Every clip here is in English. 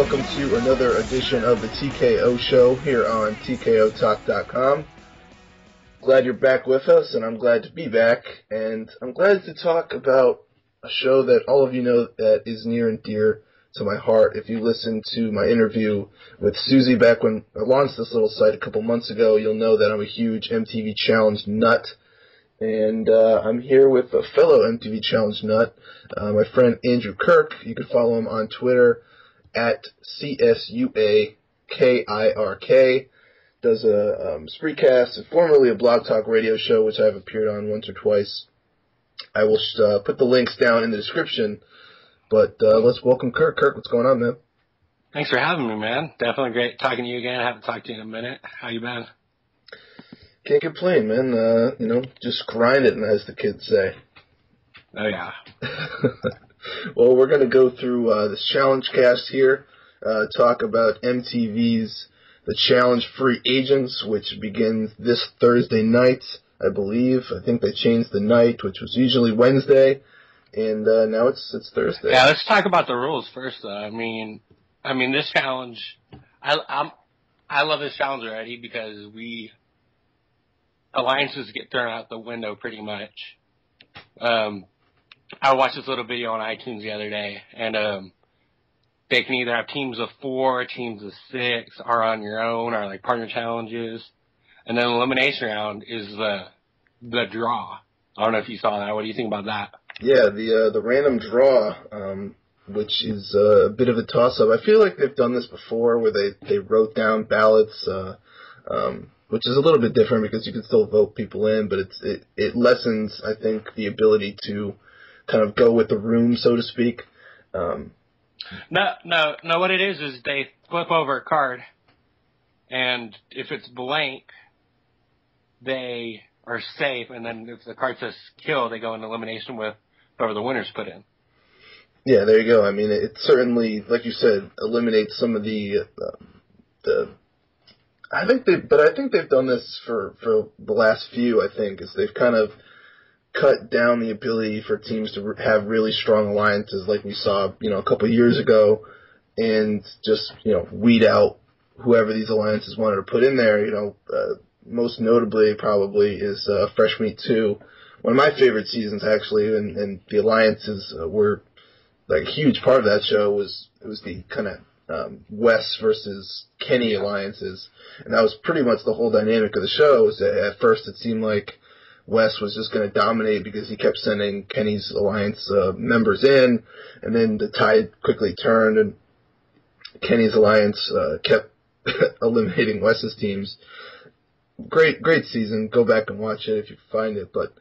Welcome to another edition of the TKO Show here on TKOTalk.com. Glad you're back with us, and I'm glad to be back. And I'm glad to talk about a show that all of you know that is near and dear to my heart. If you listen to my interview with Susie back when I launched this little site a couple months ago, you'll know that I'm a huge MTV Challenge nut. And uh, I'm here with a fellow MTV Challenge nut, uh, my friend Andrew Kirk. You can follow him on Twitter at CSUAKIRK. Does a um, Spreecast formerly a Blog Talk radio show, which I've appeared on once or twice. I will uh, put the links down in the description. But uh, let's welcome Kirk. Kirk, what's going on, man? Thanks for having me, man. Definitely great talking to you again. I haven't talked to you in a minute. How you been? Can't complain, man. Uh, you know, just grinding, as the kids say. Oh yeah. well, we're gonna go through uh, this challenge cast here. Uh, talk about MTV's The Challenge Free Agents, which begins this Thursday night, I believe. I think they changed the night, which was usually Wednesday, and uh, now it's it's Thursday. Yeah, let's talk about the rules first. Though. I mean, I mean this challenge, I I'm I love this challenge already because we alliances get thrown out the window pretty much. Um, I watched this little video on iTunes the other day, and um, they can either have teams of four, teams of six, or on your own, or like partner challenges. And then elimination round is the the draw. I don't know if you saw that. What do you think about that? Yeah, the uh, the random draw, um, which is uh, a bit of a toss up. I feel like they've done this before, where they they wrote down ballots. Uh, um, which is a little bit different because you can still vote people in, but it's it, it lessens, I think, the ability to kind of go with the room, so to speak. Um, no, no, no. What it is is they flip over a card, and if it's blank, they are safe, and then if the card says kill, they go in elimination with whoever the winners put in. Yeah, there you go. I mean, it certainly, like you said, eliminates some of the uh, the I think they, but I think they've done this for for the last few. I think is they've kind of cut down the ability for teams to have really strong alliances, like we saw, you know, a couple years ago, and just you know weed out whoever these alliances wanted to put in there. You know, uh, most notably probably is uh, Fresh Meat Two, one of my favorite seasons actually, and, and the alliances uh, were like a huge part of that show was it was the kind of um, Wes versus Kenny alliances, and that was pretty much the whole dynamic of the show. Was that at first it seemed like Wes was just going to dominate because he kept sending Kenny's alliance uh, members in, and then the tide quickly turned and Kenny's alliance uh, kept eliminating Wes's teams. Great, great season. Go back and watch it if you find it. But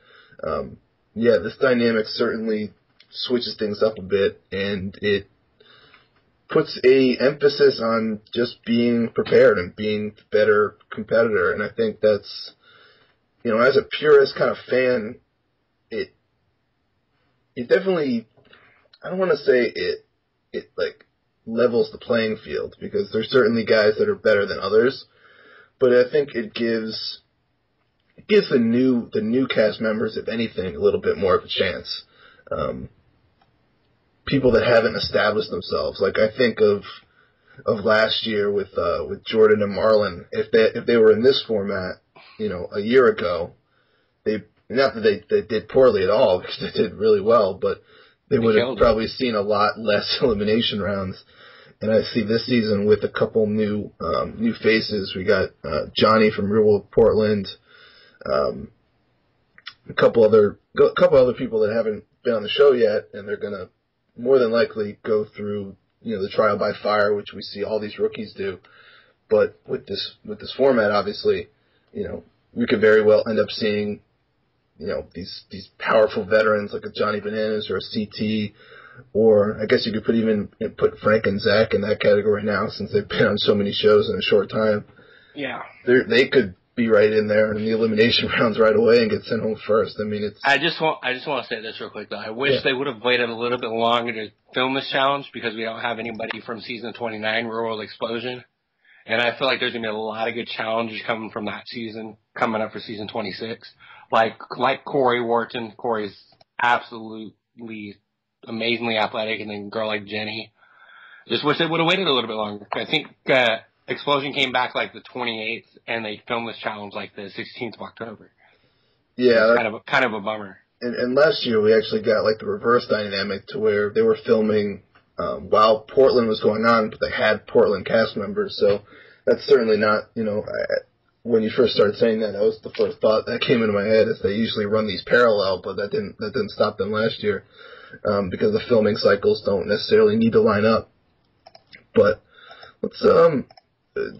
um, yeah, this dynamic certainly switches things up a bit, and it puts a emphasis on just being prepared and being the better competitor. And I think that's, you know, as a purist kind of fan, it, it definitely, I don't want to say it, it like levels the playing field because there's certainly guys that are better than others, but I think it gives, it gives the new, the new cast members, if anything, a little bit more of a chance. Um, people that haven't established themselves. Like I think of of last year with uh, with Jordan and Marlon. If they if they were in this format, you know, a year ago, they not that they they did poorly at all because they did really well, but they would have probably seen a lot less elimination rounds. And I see this season with a couple new um, new faces. We got uh, Johnny from Real World Portland, um, a couple other a couple other people that haven't been on the show yet, and they're gonna more than likely go through you know the trial by fire, which we see all these rookies do. But with this with this format, obviously, you know we could very well end up seeing you know these these powerful veterans like a Johnny Bananas or a CT, or I guess you could put even put Frank and Zach in that category now since they've been on so many shows in a short time. Yeah, they they could be right in there in the elimination rounds right away and get sent home first. I mean, it's. I just want I just want to say this real quick though. I wish yeah. they would have waited a little bit longer to film this challenge because we don't have anybody from season 29 Real World Explosion, and I feel like there's gonna be a lot of good challenges coming from that season coming up for season 26. Like like Cory Wharton. Cory's absolutely amazingly athletic, and then a girl like Jenny. Just wish they would have waited a little bit longer. I think uh, Explosion came back like the 28th, and they filmed this challenge like the 16th of October. Yeah, kind of a, kind of a bummer. And, and last year we actually got like the reverse dynamic to where they were filming um, while Portland was going on, but they had Portland cast members. So that's certainly not, you know, I, when you first started saying that, that was the first thought that came into my head. Is they usually run these parallel, but that didn't that didn't stop them last year um, because the filming cycles don't necessarily need to line up. But let's um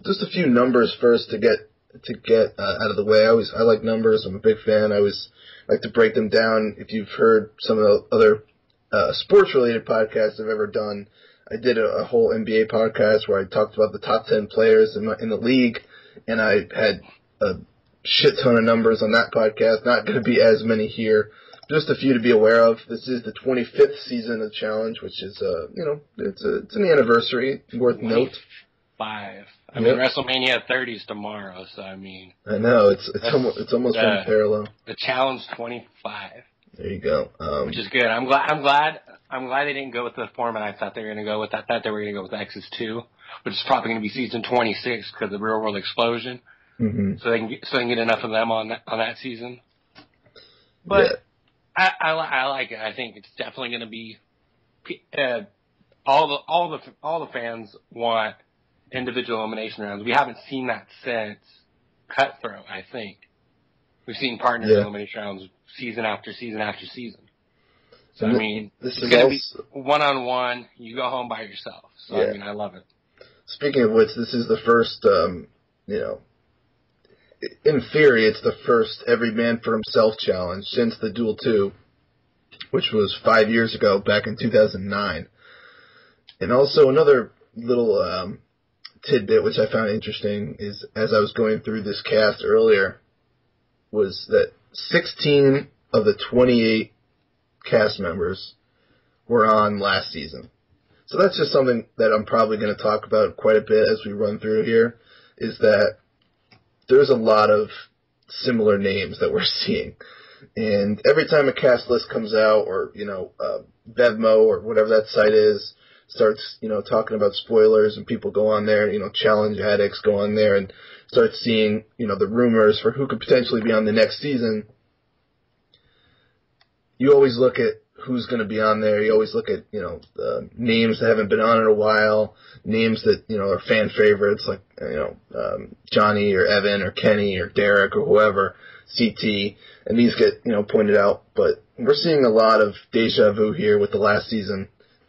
just a few numbers first to get to get uh, out of the way. I always I like numbers. I'm a big fan. I always like to break them down. If you've heard some of the other uh, sports related podcasts I've ever done, I did a, a whole NBA podcast where I talked about the top ten players in, my, in the league, and I had a shit ton of numbers on that podcast. Not going to be as many here. Just a few to be aware of. This is the 25th season of the challenge, which is, uh, you know, it's a, it's an anniversary worth note. Five. I mean, yep. WrestleMania 30 is tomorrow, so I mean. I know it's it's almost it's almost the, parallel. The challenge 25. There you go. Um, which is good. I'm glad. I'm glad. I'm glad they didn't go with the format I thought they were going to go with. I thought they were going to go with X's two, which is probably going to be season 26 because of the Real World Explosion. Mm-hmm. So they can get, so they can get enough of them on that, on that season. But yeah. I, I I like it. I think it's definitely going to be uh, all the all the all the fans want individual elimination rounds. We haven't seen that since Cutthroat. I think we've seen partner Yeah. elimination rounds season after season after season. So I mean, this it's is gonna also- be one on one. You go home by yourself. So Yeah. I mean, I love it. Speaking of which, this is the first, um, you know, in theory, it's the first every man for himself challenge since the Duel 2, which was five years ago, back in 2009. And also another little um, tidbit which I found interesting is as I was going through this cast earlier, was that 16 of the 28 cast members were on last season. So that's just something that I'm probably going to talk about quite a bit as we run through here, is that there's a lot of similar names that we're seeing. And every time a cast list comes out, or, you know, uh, Vevmo or whatever that site is, starts, you know, talking about spoilers and people go on there, you know, challenge addicts go on there and start seeing, you know, the rumors for who could potentially be on the next season. You always look at who's going to be on there. You always look at, you know, uh, names that haven't been on in a while, names that, you know, are fan favorites like, you know, um, Johnny or Evan or Kenny or Derek or whoever, CT, and these get, you know, pointed out. But we're seeing a lot of deja vu here with the last season.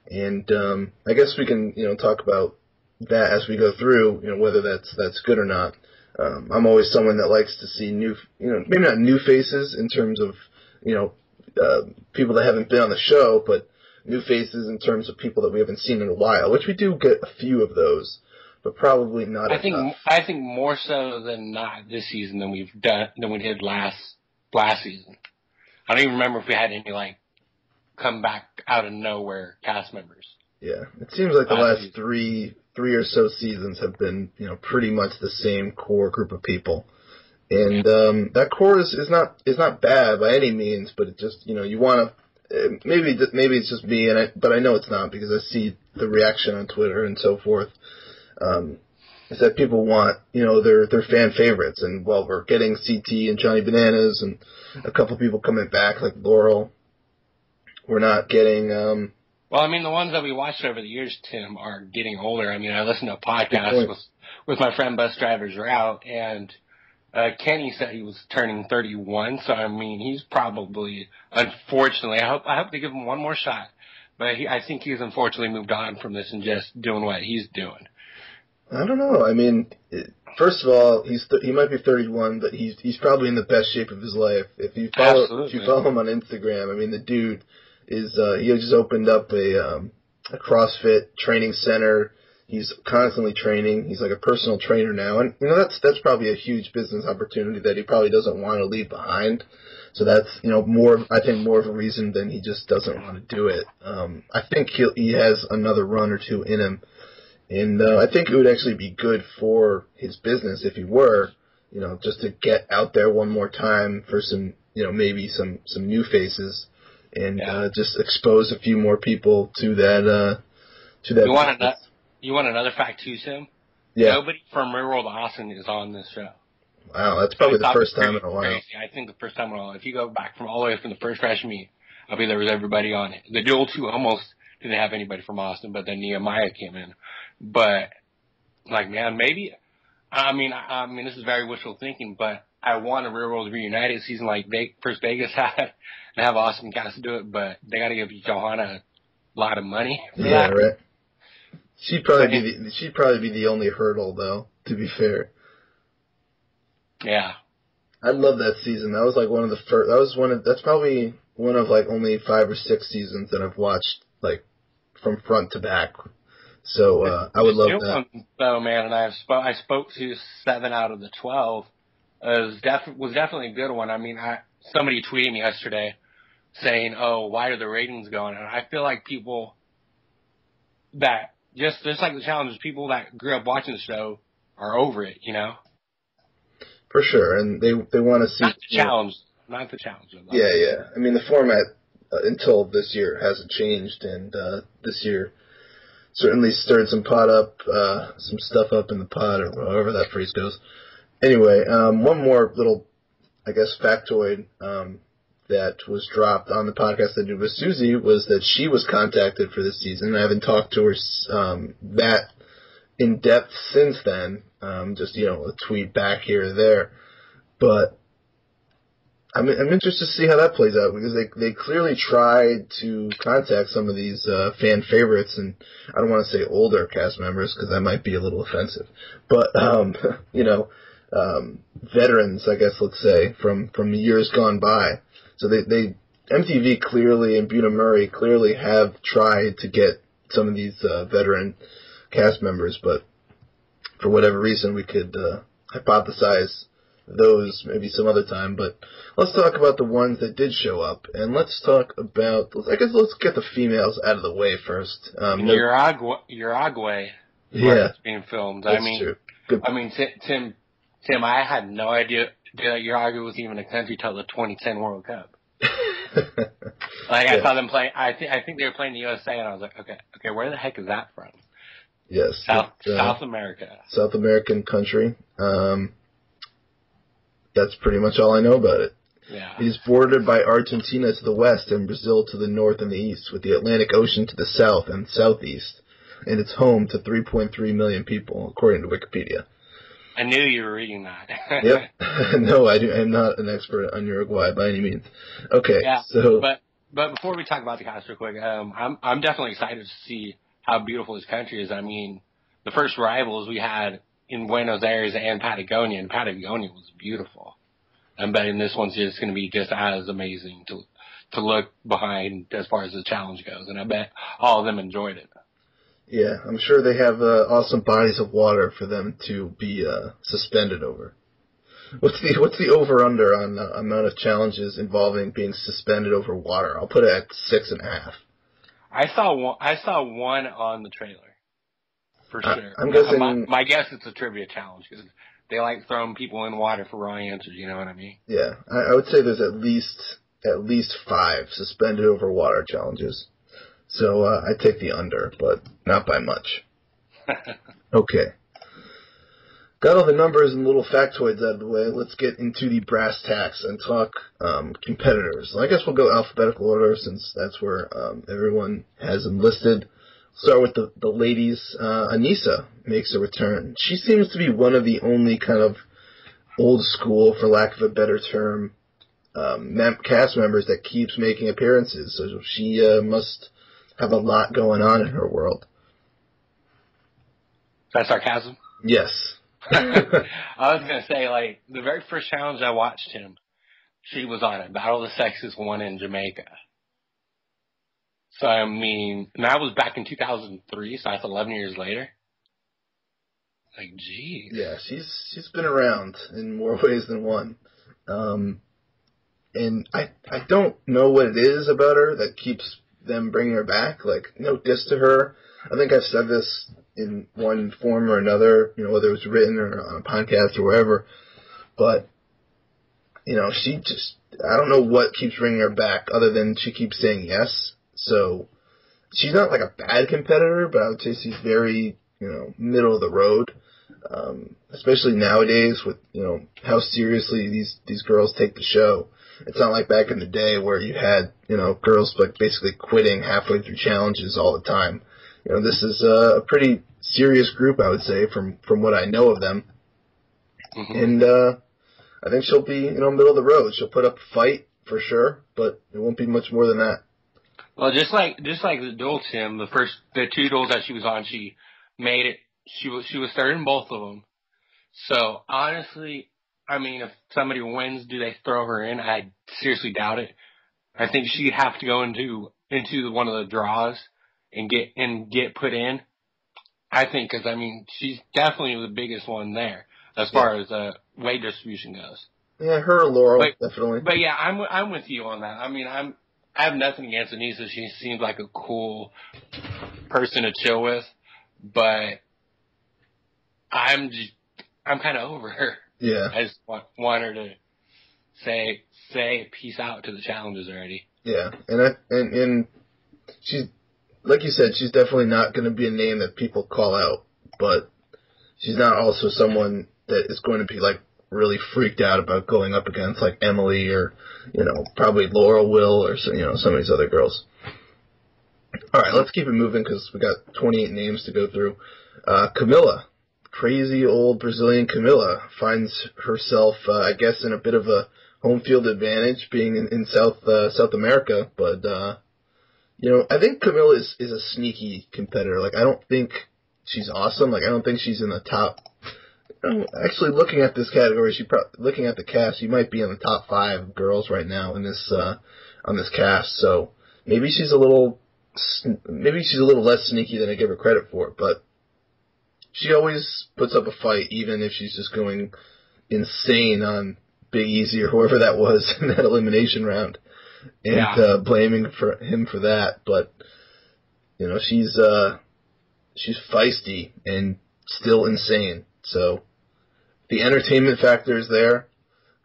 And, um, I guess we can, you know, talk about that as we go through, you know, whether that's, that's good or not. Um, I'm always someone that likes to see new, you know, maybe not new faces in terms of, you know, uh, people that haven't been on the show, but new faces in terms of people that we haven't seen in a while, which we do get a few of those, but probably not I think enough. I think more so than not this season than we've done than we did last last season. I don't even remember if we had any like come back out of nowhere cast members. Yeah, it seems like the Last last three three or so seasons have been you know pretty much the same core group of people, and um, that core is, is not is not bad by any means, but it just you know you want to. Maybe maybe it's just me, and I, but I know it's not because I see the reaction on Twitter and so forth. Um, is that people want you know their their fan favorites, and while we're getting CT and Johnny Bananas and a couple people coming back like Laurel, we're not getting um, Well, I mean, the ones that we watched over the years, Tim, are getting older. I mean, I listened to a podcast with with my friend Bus Drivers Route, and uh, Kenny said he was turning 31. So I mean, he's probably, unfortunately, I hope I hope they give him one more shot. But he, I think he's unfortunately moved on from this and just doing what he's doing. I don't know. I mean, it- first of all, he's th- he might be 31, but he's he's probably in the best shape of his life. If you follow if you follow him on Instagram, I mean, the dude is uh, he just opened up a um, a CrossFit training center. He's constantly training. He's like a personal trainer now, and you know that's that's probably a huge business opportunity that he probably doesn't want to leave behind. So that's you know more I think more of a reason than he just doesn't want to do it. Um, I think he he has another run or two in him. And uh, I think it would actually be good for his business if he were, you know, just to get out there one more time for some, you know, maybe some some new faces, and Yeah. uh, just expose a few more people to that uh, to that. We want business. you want another fact too, Sim? Yeah. Nobody from Real World Austin is on this show. Wow, that's probably the first time in a while. crazy. I think the first time in a while. If you go back from all the way from the first Fresh Meat, I believe there was everybody on it. The Duel two almost didn't have anybody from Austin, but then Nehemiah came in. But like, man, maybe. I mean, I, I mean, this is very wishful thinking, but I want a Real World Reunited season like Ve- First Vegas had, and have awesome cast to do it. But they got to give Johanna a lot of money. For Yeah, that. right. She'd probably be the, she'd probably be the only hurdle though. To be fair, Yeah. I love that season. That was like one of the first. That was one of. That's probably one of like only five or six seasons that I've watched like from front to back. So uh, I would love new that. one, though, man, and I have spoke I spoke to seven out of the twelve. Uh, was def- was definitely a good one. I mean, I somebody tweeted me yesterday saying, "Oh, why are the ratings going?" And I feel like people that just just like the challenges, people that grew up watching the show are over it. You know, For sure, and they they want to see. not the challenge, not the challenge. Yeah, yeah. I mean, the format uh, until this year hasn't changed, and uh, this year certainly stirred some pot up, uh, some stuff up in the pot, or however that phrase goes. Anyway, um, one more little, I guess, factoid um, that was dropped on the podcast I did with Susie was that she was contacted for this season. I haven't talked to her um, that in depth since then. Um, just you know, a tweet back here or there, but I'm I'm interested to see how that plays out because they they clearly tried to contact some of these uh, fan favorites and I don't want to say older cast members because that might be a little offensive, but um, you know um, veterans I guess let's say from from years gone by. So they they MTV clearly and Bunim-Murray clearly have tried to get some of these uh, veteran cast members, but for whatever reason we could uh, hypothesize those maybe some other time. But let's talk about the ones that did show up, and let's talk about. I guess let's get the females out of the way first. Um, Uruguay, Uruguay, yeah, being filmed. that's I mean, true. Good. I mean, Tim, Tim, I had no idea that Uruguay was even a country till the 2010 World Cup. Like I Yeah. saw them play. I think I think they were playing the USA, and I was like, okay, okay, where the heck is that from? yes, South uh, South America. South American country. Um, that's pretty much all I know about it. Yeah. It is bordered by Argentina to the west and Brazil to the north and the east, with the Atlantic Ocean to the south and southeast, and it's home to 3.3 million people, according to Wikipedia. I knew you were reading that. Yep. no, I do. I'm not an expert on Uruguay by any means. Okay. Yeah, So but but before we talk about the cast real quick, um, I'm I'm definitely excited to see how beautiful this country is. I mean, the first rivals we had in Buenos Aires and Patagonia, and Patagonia was beautiful. I'm betting this one's just going to be just as amazing to to look behind as far as the challenge goes, and I bet all of them enjoyed it. Yeah, I'm sure they have uh, awesome bodies of water for them to be uh, suspended over. What's the what's the over under on the amount of challenges involving being suspended over water? I'll put it at six and a half. I saw one. I saw one on the trailer, for sure. I'm guessing- My, my guess it's a trivia challenge because they like throwing people in water for wrong answers. You know what I mean? Yeah, I, I would say there's at least at least five suspended over water challenges. So uh, I take the under, but not by much. Okay. Got all the numbers and little factoids out of the way. Let's get into the brass tacks and talk um, competitors. I guess we'll go alphabetical order since that's where um, everyone has enlisted. Start with the, the ladies. Uh, Aneesa makes a return. She seems to be one of the only kind of old school, for lack of a better term, um, cast members that keeps making appearances. So she uh, must have a lot going on in her world. That sarcasm. Yes. I was gonna say, like, the very first challenge I watched him, she was on it. Battle of the Sexes one in Jamaica. So I mean, and that was back in 2003, so that's 11 years later. Like, geez. Yeah, she's she's been around in more ways than one. Um, and I I don't know what it is about her that keeps them bringing her back. Like no diss to her. I think I've said this in one form or another. You know, whether it was written or on a podcast or wherever. But you know, she just I don't know what keeps bringing her back other than she keeps saying yes. So she's not like a bad competitor, but I would say she's very you know middle of the road. Um, especially nowadays with you know how seriously these these girls take the show. It's not like back in the day where you had you know girls like basically quitting halfway through challenges all the time. You know this is a pretty serious group, I would say, from from what I know of them. Mm-hmm. And uh, I think she'll be you know middle of the road. She'll put up a fight for sure, but it won't be much more than that. Well, just like just like the duel Tim, the first the two duels that she was on, she made it. She was she was third in both of them. So honestly, I mean, if somebody wins, do they throw her in? I seriously doubt it. I think she'd have to go into into one of the draws and get and get put in. I think because I mean she's definitely the biggest one there as far yeah. as uh, weight distribution goes. Yeah, her Laurel but, definitely. But yeah, I'm I'm with you on that. I mean, I'm I have nothing against Aneesa. She seems like a cool person to chill with, but I'm just, I'm kind of over her. Yeah. I just want, want her to say say peace out to the challenges already. Yeah, and I, and and she's like you said, she's definitely not going to be a name that people call out, but she's not also someone that is going to be like really freaked out about going up against like Emily or you know probably Laurel will or you know some of these other girls. All right, let's keep it moving because we got 28 names to go through. Uh, Camila, crazy old Brazilian Camila finds herself, uh, I guess, in a bit of a home field advantage being in, in South uh, South America. But uh, you know, I think Camila is is a sneaky competitor. Like, I don't think she's awesome. Like, I don't think she's in the top actually looking at this category, she pro- looking at the cast, she might be in the top five girls right now in this uh, on this cast. So maybe she's a little maybe she's a little less sneaky than I give her credit for, but she always puts up a fight, even if she's just going insane on Big Easy or whoever that was in that elimination round, and yeah. uh, blaming for him for that. But you know, she's uh, she's feisty and still insane. So the entertainment factor is there.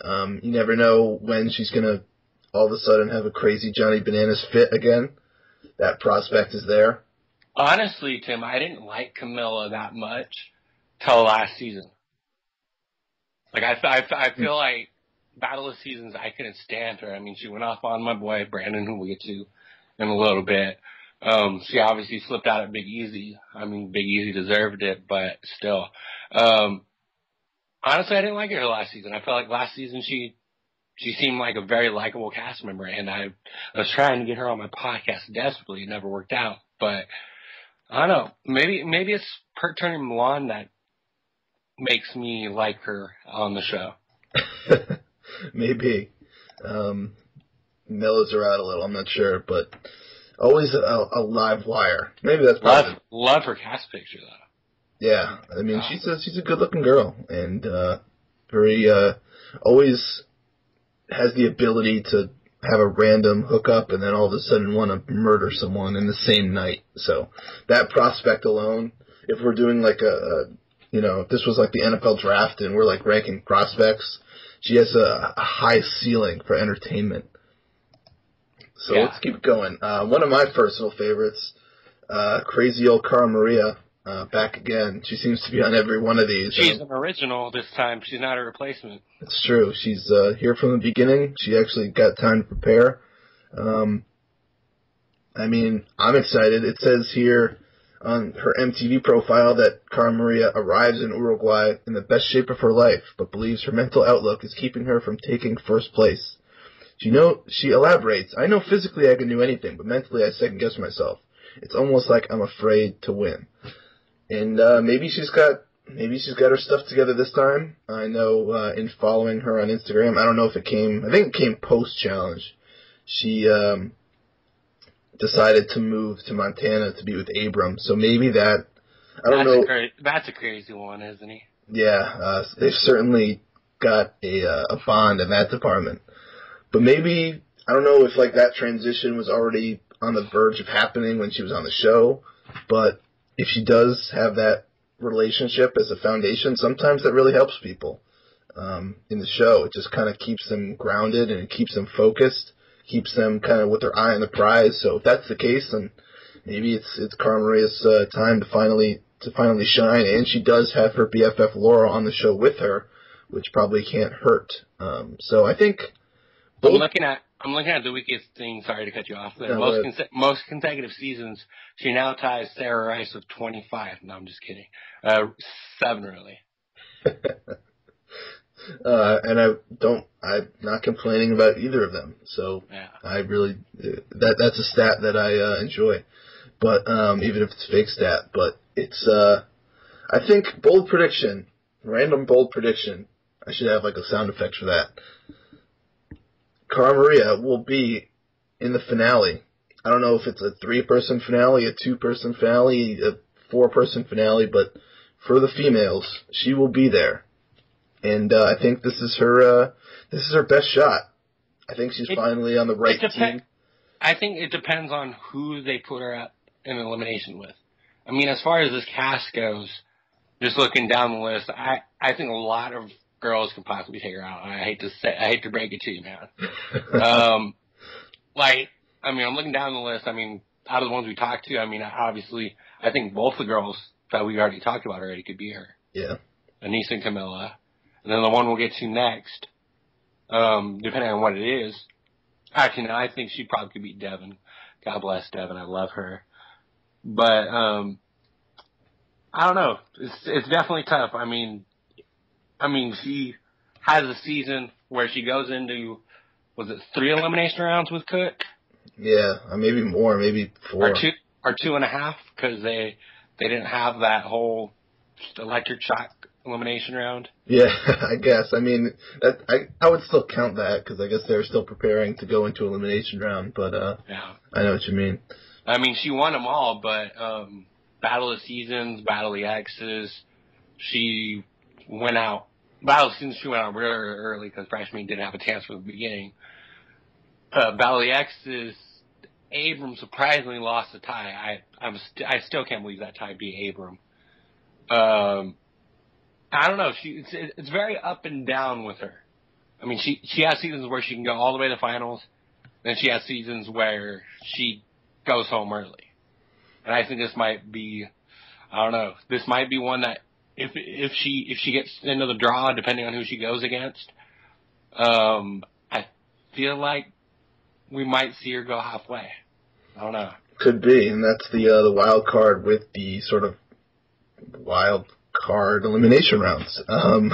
Um, you never know when she's gonna all of a sudden have a crazy Johnny Bananas fit again. That prospect is there. Honestly, Tim, I didn't like Camila that much till last season. Like I, I, I feel like Battle of Seasons, I couldn't stand her. I mean, she went off on my boy Brandon, who we'll get to in a little bit. Um, she obviously slipped out at Big Easy. I mean, Big Easy deserved it, but still. Um, honestly, I didn't like her last season. I felt like last season she she seemed like a very likable cast member, and I, I was trying to get her on my podcast desperately. It never worked out, but I don't know. Maybe maybe it's per turning Milan that makes me like her on the show. maybe um, mellows her out a little. I'm not sure, but always a, a live wire. Maybe that's love love her cast picture though. Yeah, I mean she's a she's a good looking girl and uh, very uh, always has the ability to have a random hookup and then all of a sudden want to murder someone in the same night. So that prospect alone, if we're doing like a, a you know, if this was like the NFL draft and we're like ranking prospects, she has a, a high ceiling for entertainment. So yeah. let's keep going. Uh, one of my personal favorites, uh, crazy old Cara Maria uh, back again. She seems to be on every one of these. She's um, an original this time. She's not a replacement. It's true. She's uh, here from the beginning. She actually got time to prepare. Um, I mean, I'm excited. It says here on her MTV profile that Cara Maria arrives in Uruguay in the best shape of her life, but believes her mental outlook is keeping her from taking first place. She know she elaborates. I know physically I can do anything, but mentally I second guess myself. It's almost like I'm afraid to win and uh, maybe she's got maybe she's got her stuff together this time. I know uh, in following her on Instagram, I don't know if it came. I think it came post challenge. She um, decided to move to Montana to be with Abram, so maybe that. I don't that's know. A cra- that's a crazy one, isn't he? Yeah, uh, they've certainly got a uh, a bond in that department. But maybe I don't know if like that transition was already on the verge of happening when she was on the show, but if she does have that relationship as a foundation, sometimes that really helps people um, in the show. It just kind of keeps them grounded and it keeps them focused, keeps them kind of with their eye on the prize. So if that's the case, then maybe it's it's Cara Maria's uh, time to finally to finally shine, and she does have her BFF Laurel on the show with her, which probably can't hurt. Um, so I think. I'm looking at I'm looking at the weakest thing. Sorry to cut you off. But No, most conse- most consecutive seasons, she now ties Sarah Rice with 25. No, I'm just kidding. Uh, seven really. uh, and I don't. I'm not complaining about either of them. So Yeah. I really that that's a stat that I uh, enjoy. But um, even if it's a fake stat, but it's uh, I think bold prediction, random bold prediction. I should have like a sound effect for that. Cara Maria will be in the finale. I don't know if it's a three-person finale, a two-person finale, a four-person finale, but for the females, she will be there, and uh, I think this is her. Uh, this is her best shot. I think she's It- finally on the right team. I think it depends on who they put her up in elimination with. I mean, as far as this cast goes, just looking down the list, I I think a lot of girls could possibly take her out. I hate to say, I hate to break it to you, man. um, like, I mean, I'm looking down the list. I mean, out of the ones we talked to, I mean, obviously, I think both the girls that we already talked about already could be her, yeah, Aneesa and Camila, and then the one we'll get to next, um, depending on what it is. Actually, no, I think she probably could beat Devyn. God bless Devyn. I love her. But, um, I don't know. It's, it's definitely tough. I mean, I mean, she has a season where she goes into, was it three elimination rounds with Cook? yeah, uh, maybe more, maybe four. Or two, or two and a half? Cause they, they didn't have that whole electric shock elimination round. Yeah, I guess. I mean, that I I would still count that because I guess they're still preparing to go into elimination round. But uh, Yeah. I know what you mean. I mean, she won them all, but um, Battle of Seasons, Battle of the X's, she went out. Battle of Seasons, she went out really early because Fresh Meat didn't have a chance from the beginning. Uh, the X's, Abram surprisingly lost the tie. I I'm st- I still can't believe that Ty beat Abram. Um, I don't know. She it's it's very up and down with her. I mean, she she has seasons where she can go all the way to finals, then she has seasons where she goes home early. And I think this might be, I don't know, this might be one that if if she if she gets into the draw, depending on who she goes against, um, I feel like we might see her go halfway. I don't know. Could be, and that's the uh, the wild card with the sort of wild card elimination rounds. Um,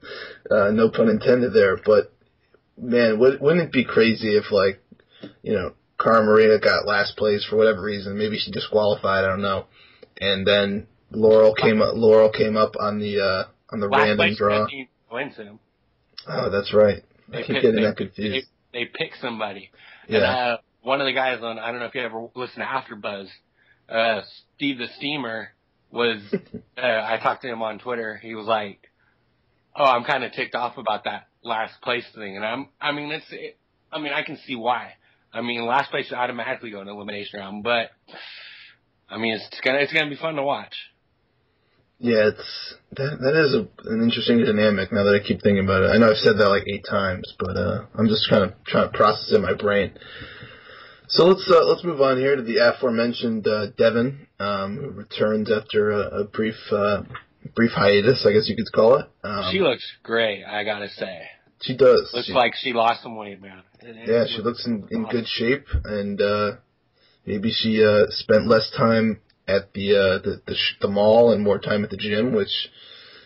uh, no pun intended there, but man, would, wouldn't it be crazy if like, you know, Cara Maria got last place for whatever reason? Maybe she disqualified. I don't know. And then Laurel came up. Laurel came up on the uh, on the Last random draw. wins him. Oh, that's right. I They keep pick- getting they- that confused. They, they pick somebody. And Yeah. uh, one of the guys on, I don't know if you ever listen to AfterBuzz, uh, Steve the Steamer was, uh, I talked to him on Twitter. He was like, "Oh, I'm kind of ticked off about that last place thing," and I'm, I mean, it's, it, I mean, I can see why. I mean, last place should automatically go in elimination round, but I mean, it's gonna, it's gonna be fun to watch. Yeah, it's that that is a, an interesting dynamic. Now that I keep thinking about it, I know I've said that like eight times, but uh, I'm just kind of trying to process it in my brain. So let's uh, let's move on here to the aforementioned uh, Devyn, um, who returns after a, a brief uh, brief hiatus, I guess you could call it. Um, she looks great, I gotta say. she does. Looks She- like she lost some weight, man. It- it yeah, she looks in, in awesome. good shape, and uh, maybe she uh, spent less time at the uh, the the, sh- the mall and more time at the gym, which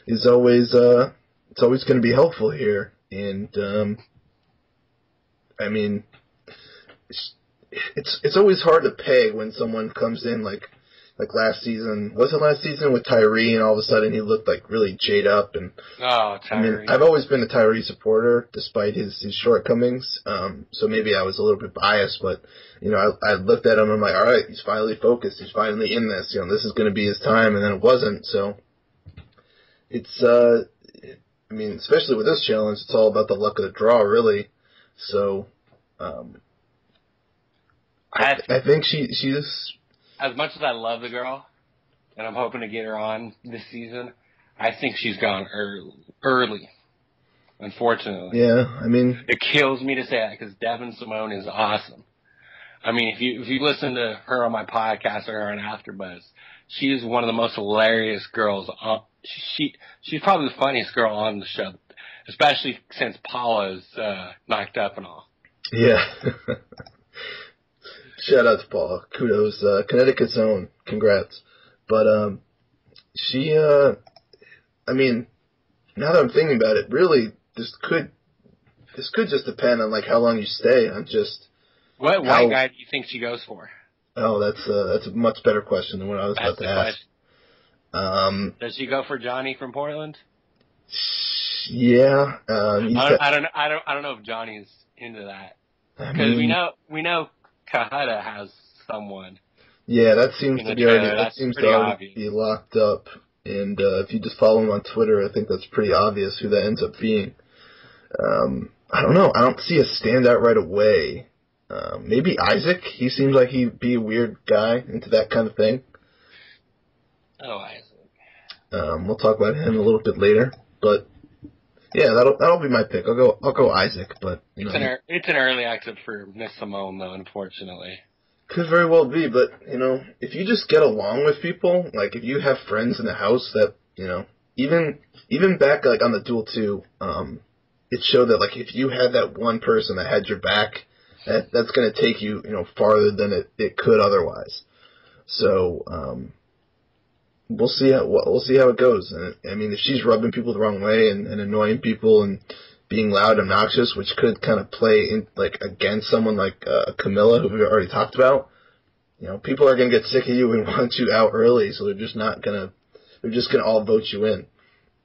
is always uh, it's always going to be helpful here. And um, I mean, it's, it's it's always hard to peg when someone comes in like like last season. Was it last season with Tyrie, and all of a sudden he looked like really jade up and Oh, I mean, I've always been a Tyrie supporter, despite his, his shortcomings. Um, so maybe I was a little bit biased, but you know, I, I looked at him and I'm like, all right, he's finally focused. He's finally in this. You know, this is going to be his time, and then it wasn't. So it's, uh, I mean, especially with this challenge, it's all about the luck of the draw, really. So, um, I, I- I think she she's as much as I love the girl, and I'm hoping to get her on this season, I think she's gone early. early unfortunately, yeah. I mean, it kills me to say that because Devyn Simone is awesome. I mean, if you if you listen to her on my podcast or her on AfterBuzz, she is one of the most hilarious girls. On, she she's probably the funniest girl on the show, especially since Paula's uh, knocked up and all. Yeah. Shout out to Paula. Kudos. Uh, Connecticut's own. Congrats. But um, she. Uh, I mean, now that I'm thinking about it, really, this could this could just depend on like how long you stay. On just what white guy do you think she goes for? Oh, that's uh, that's a much better question than what I was that's about to ask. Question. Um, Does she go for Johnny from Portland? Yeah. Um, I, don't, I don't. I don't. I don't know if Johnny's into that because we know we know Kahada has someone. Yeah, that seems to be already, that seems to already be locked up. And uh, if you just follow him on Twitter, I think that's pretty obvious who that ends up being. Um, I don't know. I don't see a standout right away. Um, maybe Isaac. He seems like he'd be a weird guy into that kind of thing. Oh, Isaac. Um, we'll talk about him a little bit later, but yeah, that'll that'll be my pick. I'll go I'll go Isaac, but it's know, an it's an early exit for Miss Simone though, unfortunately. Could very well be, but you know, if you just get along with people, like if you have friends in the house that you know, even even back like on the duel two, um, it showed that like if you had that one person that had your back, that that's going to take you you know farther than it it could otherwise. So um, we'll see how we'll see how it goes. And I mean, if she's rubbing people the wrong way and, and annoying people and being loud, and obnoxious, which could kind of play in like against someone like uh, Camila, who we already talked about. You know, people are gonna get sick of you and want you out early, so they're just not gonna. They're just gonna all vote you in.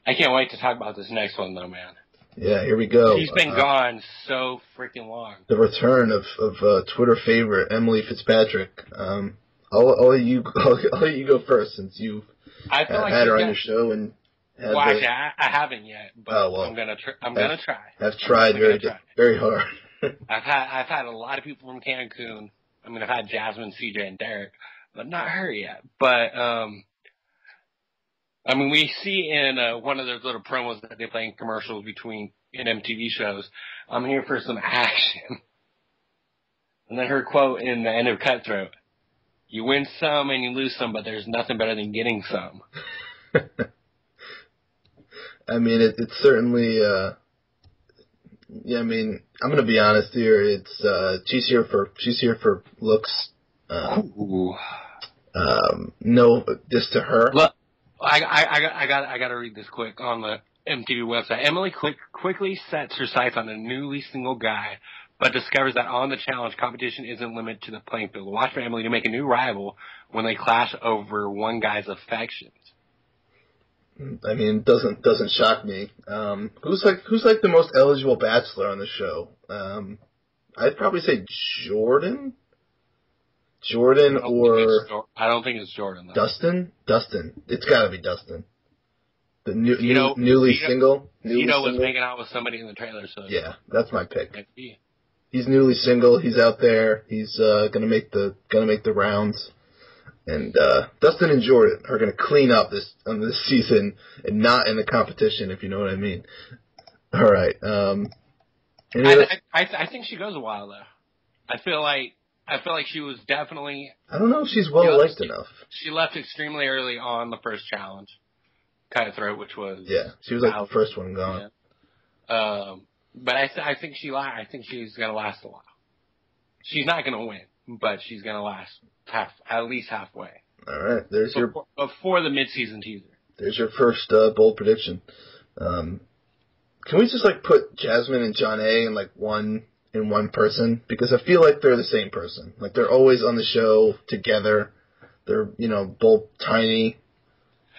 I can't wait to talk about this next one, though, man. Yeah, here we go. She's been uh, gone so freaking long. The return of of uh, Twitter favorite Emily Fitzpatrick. Um, I'll, I'll let you I'll, I'll let you go first since you I feel like had her on your show and. Well, the, actually, I, I, haven't yet, but oh, well, I'm gonna tr- I'm gonna try. I've tried I'm very try. very hard. I've had I've had a lot of people from Cancun. I mean, I've had Jasmine, CJ, and Derek, but not her yet. But um, I mean, we see in uh, one of those little promos that they play in commercials between in MTV shows. I'm here for some action. and then her quote in the end of Cutthroat you win some and you lose some, but there's nothing better than getting some. I mean, it, it's certainly. Uh, yeah, I mean, I'm gonna be honest here. It's uh, she's here for she's here for looks. Um, um, no, just to her. Look, I, I, I got I got I got to read this quick on the MTV website. Emily quick, quickly sets her sights on a newly single guy but discovers that on the challenge, competition isn't limited to the playing field. Watch for Emily to make a new rival when they clash over one guy's affections. I mean, doesn't doesn't shock me. Um, who's like who's like the most eligible bachelor on the show? Um, I'd probably say Jordan. Jordan I or I don't think it's Jordan. Though. Dustin. Dustin. It's got to be Dustin. The new, you know, newly single. Newly Zito was making out with somebody in the trailer, so yeah, that's my pick he's newly single. He's out there. He's uh, gonna make the gonna make the rounds. And uh, Dustin and Jordan are gonna clean up this on this season and not in the competition, if you know what I mean. All right. Um, I, I, I think she goes a while though. I feel like I feel like she was definitely. I don't know if she's well liked enough. She left extremely early on the first challenge, Cutthroat, which was yeah. She was like out. the first one gone. Yeah. Um, but I, th- I think she, la- I think she's gonna last a while. She's not gonna win, but she's gonna last half, at least halfway. All right, there's before, your before the midseason teaser. There's your first uh, bold prediction. Um, can we just like put Jasmine and Jonna in like one in one person because I feel like they're the same person. Like they're always on the show together. They're you know both tiny.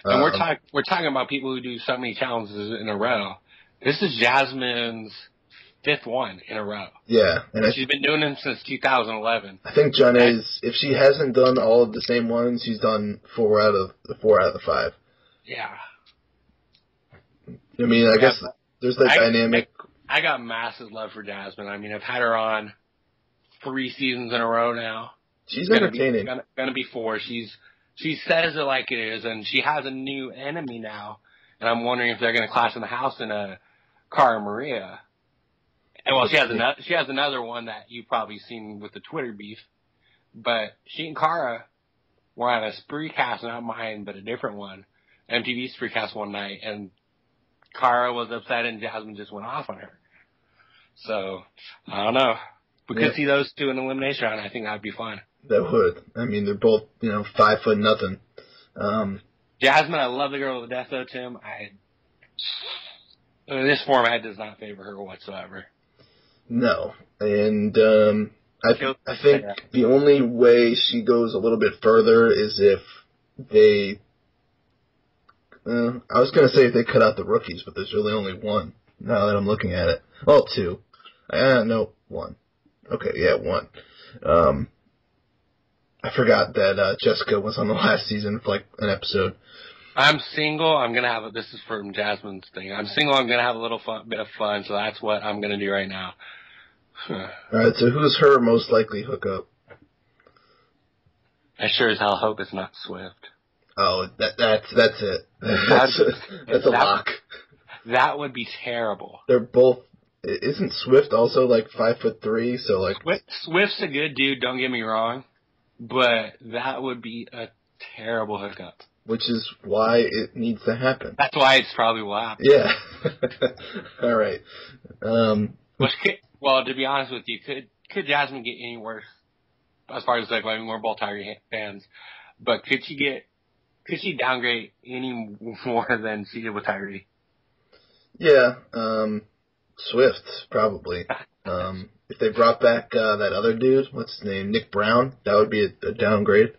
And um, we're talking we're talking about people who do so many challenges in a row. This is Jasmine's fifth one in a row. Yeah, and she's been doing them since 2011. I think Jonna's, if she hasn't done all of the same ones, she's done four out of the four out of the five. Yeah. I mean, I yeah, guess there's that I, dynamic. I, I got massive love for Jasmine. I mean, I've had her on three seasons in a row now. She's gonna entertaining. Be, gonna, gonna be four. She's she says it like it is, and she has a new enemy now. And I'm wondering if they're gonna clash in the house in a Cara Maria. And well, she has another she has another one that you've probably seen with the Twitter beef, but she and Cara were on a Spreecast, not mine, but a different one, MTV Spreecast one night, and Cara was upset and Jasmine just went off on her. So I don't know. We could Yeah. see those two in elimination round. I think that'd be fun. That would. I mean, they're both you know five foot nothing. Um, Jasmine, I love the girl with the death though, Tim. I this format does not favor her whatsoever. No, and um, I I think the only way she goes a little bit further is if they. Uh, I was gonna say if they cut out the rookies, but there's really only one. Now that I'm looking at it, well, two. Uh, no, one. Okay, yeah, one. Um, I forgot that uh, Jessica was on the last season for like an episode. I'm single. I'm gonna have a, this is from Jasmine's thing. I'm single. I'm gonna have a little fun, bit of fun. So that's what I'm gonna do right now. All right, so who's her most likely hookup? I sure as hell hope it's not Swift. Oh, that that's that's it. That's a, that's a That- lock. That would be terrible. They're both. Isn't Swift also like five foot three? So like, Swift, Swift's a good dude. Don't get me wrong, but that would be a terrible hookup. which is why it needs to happen. That's why it's probably will happen. Yeah. All right. Um. Well, to be honest with you, could could Jasmine get any worse? As far as like, I mean, we're both Tiger fans, but could she get? Could she downgrade any more than she did with Tyrie? Yeah. Um. Swift probably. Um. If they brought back uh, that other dude, what's his name, Nick Brown, that would be a, a downgrade.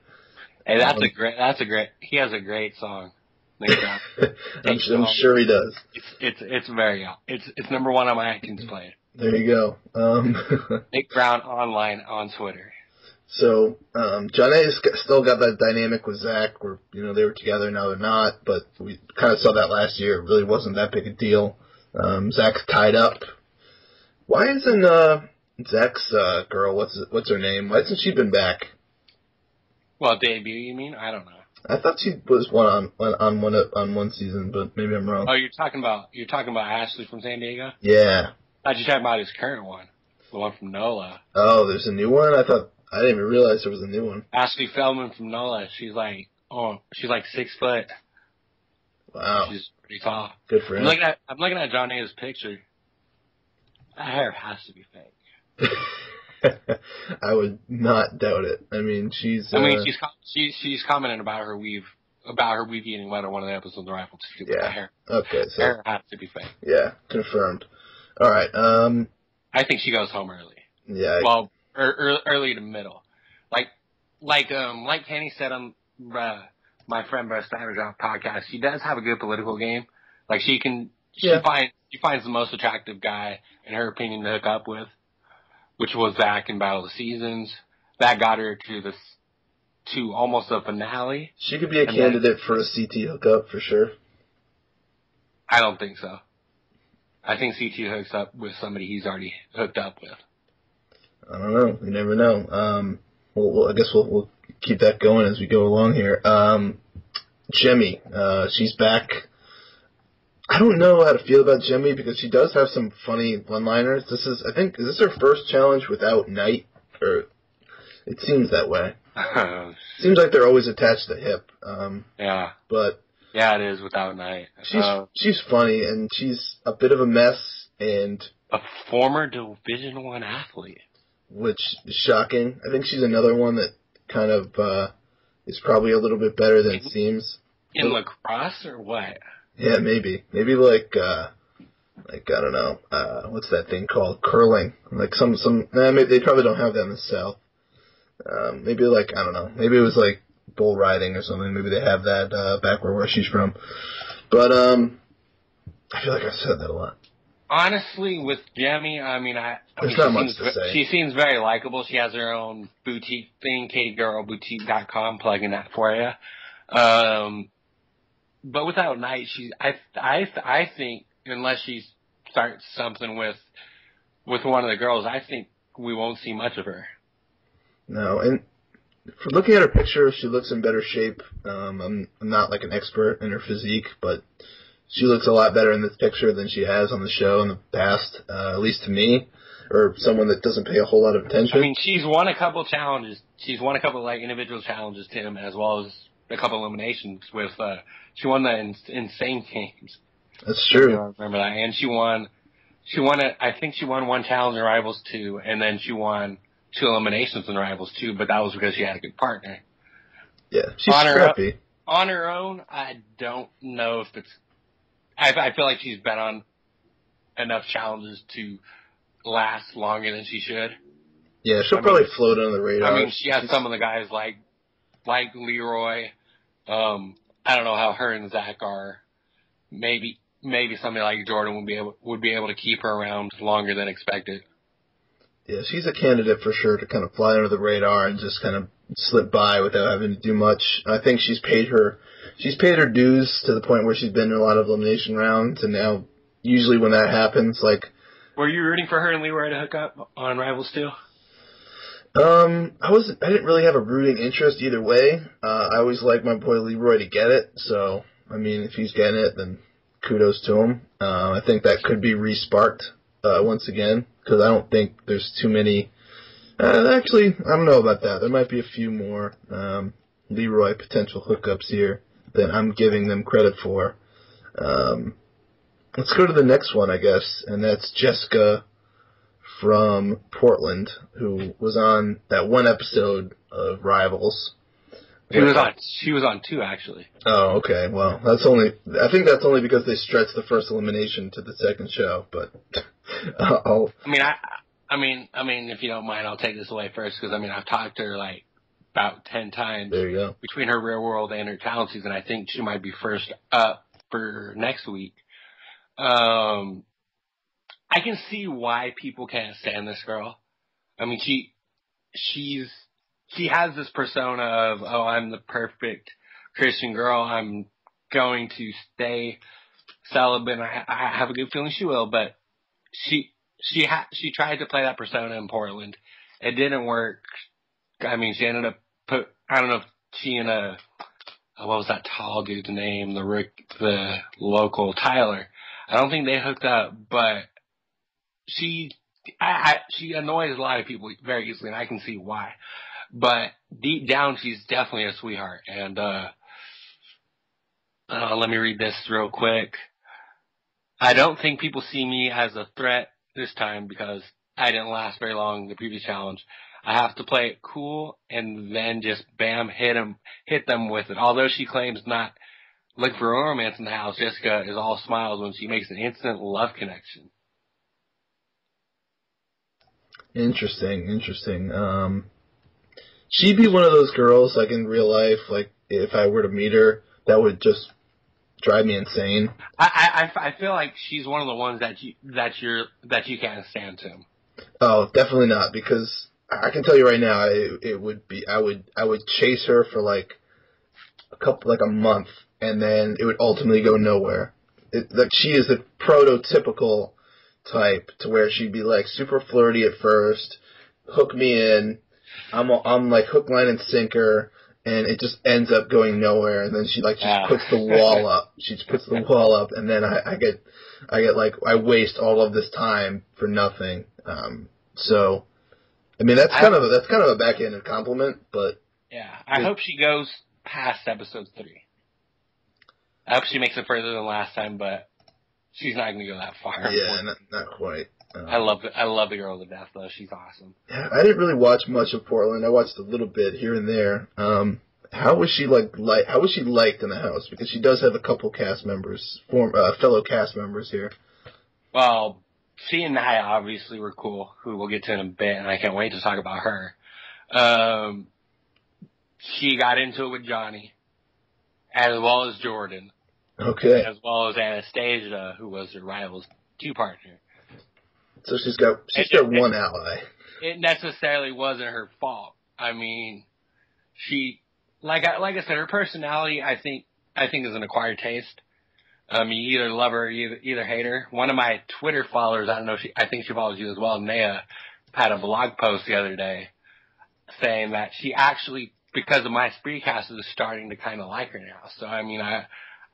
Hey, that's Um, a great. That's a great. He has a great song. Nick Brown. I'm, I'm sure he does. It's it's it's very it's it's number one on my iTunes play. There you go. Um. Nick Brown online on Twitter. So um, Jonna's still got that dynamic with Zach, where you know they were together, now they're not. But we kind of saw that last year. It really wasn't that big a deal. Um, Zach's tied up. Why isn't uh, Zach's uh, girl? What's what's her name? Why hasn't she been back? Well, debut, you mean? I don't know. I thought she was one on on, on one on one season, but maybe I'm wrong. Oh, you're talking about you're talking about Ashley from San Diego. Yeah. I just talking about his current one, the one from NOLA. Oh, there's a new one. I thought I didn't even realize there was a new one. Ashley Feldman from NOLA. She's like oh, she's like six foot. Wow, She's pretty tall. good for I'm looking at I'm looking at Jonna's picture. That hair has to be fake. I would not doubt it. I mean, she's. I mean, uh, she's she's she's commenting about her weave about her weave getting wet on one of the episodes of the Rifle. Too. Yeah. Hair okay. So hair has to be fake. Yeah, confirmed. All right. Um. I think she goes home early. Yeah. Well, er, er, early to middle. Like, like, um, like Kenny said on uh, my friend Brett Snyder's podcast, she does have a good political game. Like, she can, she Yeah. finds, she finds the most attractive guy, in her opinion, to hook up with, which was Zach in Battle of the Seasons. That got her to this, to almost a finale. she could be a And candidate for a CT hookup for sure. I don't think so. I think CT hooks up with somebody he's already hooked up with. I don't know. You never know. Um. Well, well I guess we'll we'll keep that going as we go along here. Um. Jemmye, uh, she's back. I don't know how to feel about Jemmye because she does have some funny one-liners. This is, I think, is this her first challenge without Knight? Or it seems that way. Seems like they're always attached to hip. Um, yeah. but Yeah, it is without Knight. she's Uh, she's funny and she's a bit of a mess and a former Division One athlete. which is shocking. I think she's another one that kind of uh is probably a little bit better than it seems. In lacrosse or what? Yeah, maybe. Maybe like uh like I don't know, uh what's that thing called? Curling. Like some some nah, maybe they probably don't have that in the South. Um maybe like I don't know. Maybe it was like bull riding or something. Maybe they have that uh back where, where she's from. But um I feel like I've said that a lot. Honestly, with Jemmye, I mean, I, I There's mean, she much seems, ve- say. She seems very likable. She has her own boutique thing, KatieGirlBoutique.com, plugging that for you. Um, but without Knight, she, I, I, I think unless she starts something with, with one of the girls, I think we won't see much of her. No, and for looking at her picture, she looks in better shape. Um, I'm, I'm not like an expert in her physique, but she looks a lot better in this picture than she has on the show in the past, uh, at least to me, or someone that doesn't pay a whole lot of attention. I mean, she's won a couple challenges she's won a couple of like individual challenges, Tim, as well as a couple eliminations with. uh She won the in, Insane Games. That's true. I remember that, and she won. She won it. I think she won one challenge in Rivals two, and then she won two eliminations in Rivals two, But that was because she had a good partner. Yeah, she's on scrappy. Her, on her own, I don't know if it's. I, I feel like she's been on enough challenges to last longer than she should. Yeah, she'll I probably mean- float under the radar. I mean, she has some of the guys like like Leroy. Um, I don't know how her and Zach are. Maybe maybe somebody like Jordan would be able would be able to keep her around longer than expected. Yeah, she's a candidate for sure to kind of fly under the radar and just kind of slip by without having to do much. I think she's paid her she's paid her dues to the point where she's been in a lot of elimination rounds and now usually when that happens, like Were you rooting for her and Leroy to hook up on Rivals two? um I was I didn't really have a rooting interest either way. Uh I always like my boy Leroy to get it, so I mean if he's getting it then kudos to him. Uh, I think that could be resparked uh once again because I don't think there's too many Uh, actually, I don't know about that. There might be a few more um, Leroy potential hookups here that I'm giving them credit for. Um, let's go to the next one, I guess, and that's Jessica from Portland, who was on that one episode of Rivals. She was on. She was on two actually. Oh, okay. Well, that's only. I think that's only because they stretched the first elimination to the second show. But I'll. I mean, I. I mean, I mean, if you don't mind, I'll take this away first because I mean, I've talked to her like about ten times There you go. between her real world and her talent season. I think she might be first up for next week. Um, I can see why people can't stand this girl. I mean, she, she's, she has this persona of, oh, I'm the perfect Christian girl. I'm going to stay celibate. And I, I have a good feeling she will, but she, she ha- she tried to play that persona in Portland. It didn't work. I mean, she ended up put, I don't know if she and a, uh, what was that tall dude's name? The Rick, the local Tyler. I don't think they hooked up, but she, I, I, she annoys a lot of people very easily, and I can see why. But deep down, she's definitely a sweetheart. And uh, uh, let me read this real quick. I don't think people see me as a threat this time because I didn't last very long the previous challenge. I have to play it cool and then just bam hit them hit them with it. Although she claims not look for romance in the house, Jessica is all smiles when she makes an instant love connection. Interesting, interesting. Um, she'd be one of those girls, like in real life, like if I were to meet her, that would just drive me insane. I, I, I feel like she's one of the ones that you that you're that you can't stand to. Oh, definitely not, because I can tell you right now, it, it would be, I would, I would chase her for like a couple, like a month, and then it would ultimately go nowhere. It, like she is the prototypical type to where she'd be like super flirty at first, hook me in, I'm, a, I'm like hook, line, and sinker, and it just ends up going nowhere, and then she like just Yeah. puts the wall up. She just puts the wall up, and then I, I get, I get like, I waste all of this time for nothing. Um, so, I mean, that's I- kind of a, that's kind of a backhanded compliment, but Yeah, I Good. hope she goes past episode three. I hope she makes it further than last time, but she's not going to go that far. yeah, not, not quite. Um, I love the, I love the girl to death though. She's awesome. I didn't really watch much of Portland. I watched a little bit here and there. Um, how was she like? Like, how was she liked in the house? Because she does have a couple cast members, form uh, fellow cast members here. Well, she and I obviously were cool, who we'll get to in a bit, and I can't wait to talk about her. Um, she got into it with Johnny, as well as Jordan, Okay, as well as Anastasia, who was her rival's two partner. So she's got she's It- got it- one ally. it necessarily wasn't her fault. I mean, she like I like I said, her personality I think I think is an acquired taste. Um, you either love her or either, either hate her. One of my Twitter followers, I don't know, if she, I think she follows you as well, Naya, had a blog post the other day saying that she actually, because of my Spreecast, is starting to kind of like her now. So I mean, I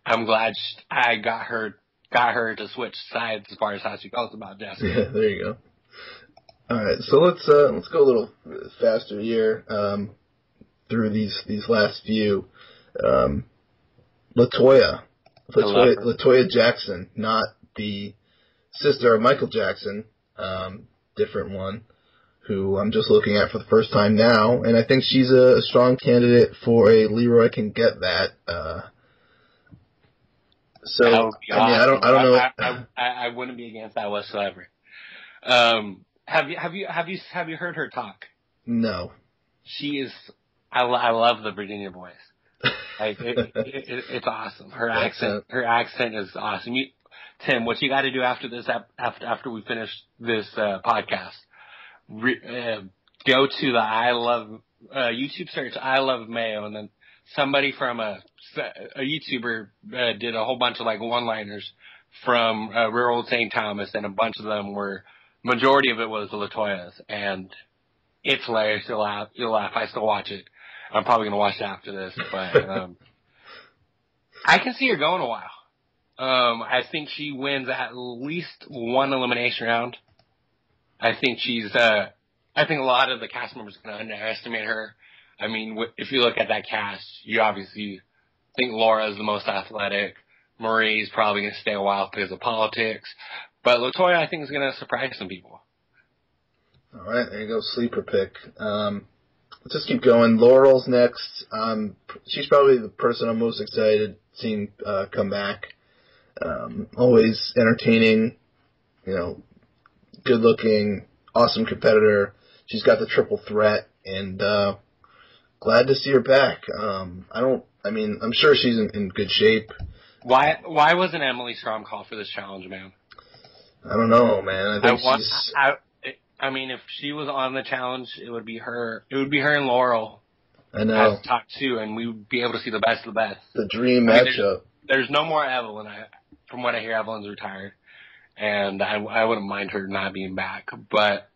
I'm glad sh I got her got her to switch sides as far as how she feels about Jessica. Yeah, there you go. All right, so let's uh, let's go a little faster here um, through these these last few. Um, Latoya, Latoya, Latoya Jackson, not the sister of Michael Jackson, um, different one, who I'm just looking at for the first time now, and I think she's a, a strong candidate for a Leroy can get that. Uh, so I mean. I don't, I don't know. I, I, I, wouldn't be against that whatsoever. Um, have you, have you, have you, have you heard her talk? No. She is. I, I love the Virginia voice. Like it, it, it, it's awesome. Her accent, her accent is awesome. You, Tim, what you got to do after this, after after we finish this uh, podcast, re, uh, go to the I love uh, YouTube search I love Mayo, and then somebody from a a YouTuber uh, did a whole bunch of like one-liners from uh, Real World St. Thomas, and a bunch of them were majority of it was the Latoyas, and it's hilarious. You'll laugh. You'll laugh. I still watch it. I'm probably gonna watch it after this, but um, I can see her going a while. Um, I think she wins at least one elimination round. I think she's. Uh, I think a lot of the cast members are to underestimate her. I mean, if you look at that cast, you obviously think Laura is the most athletic. Marie's probably going to stay a while because of politics. But Latoya, I think, is going to surprise some people. All right, there you go, sleeper pick. Um, let's just keep going. Laurel's next. Um, she's probably the person I'm most excited seeing uh, come back. Um, always entertaining, you know, good looking, awesome competitor. She's got the triple threat, and uh, glad to see her back. Um, I don't. I mean, I'm sure she's in, in good shape. Why? Why wasn't Emily Schromm called for this challenge, man? I don't know, man. I think I want, she's. I, I mean, if she was on the challenge, it would be her. It would be her and Laurel. I know. As top two, and we would be able to see the best of the best. The dream I mean, matchup. There's, there's, no more Evelyn. I, from what I hear, Evelyn's retired, and I, I wouldn't mind her not being back. But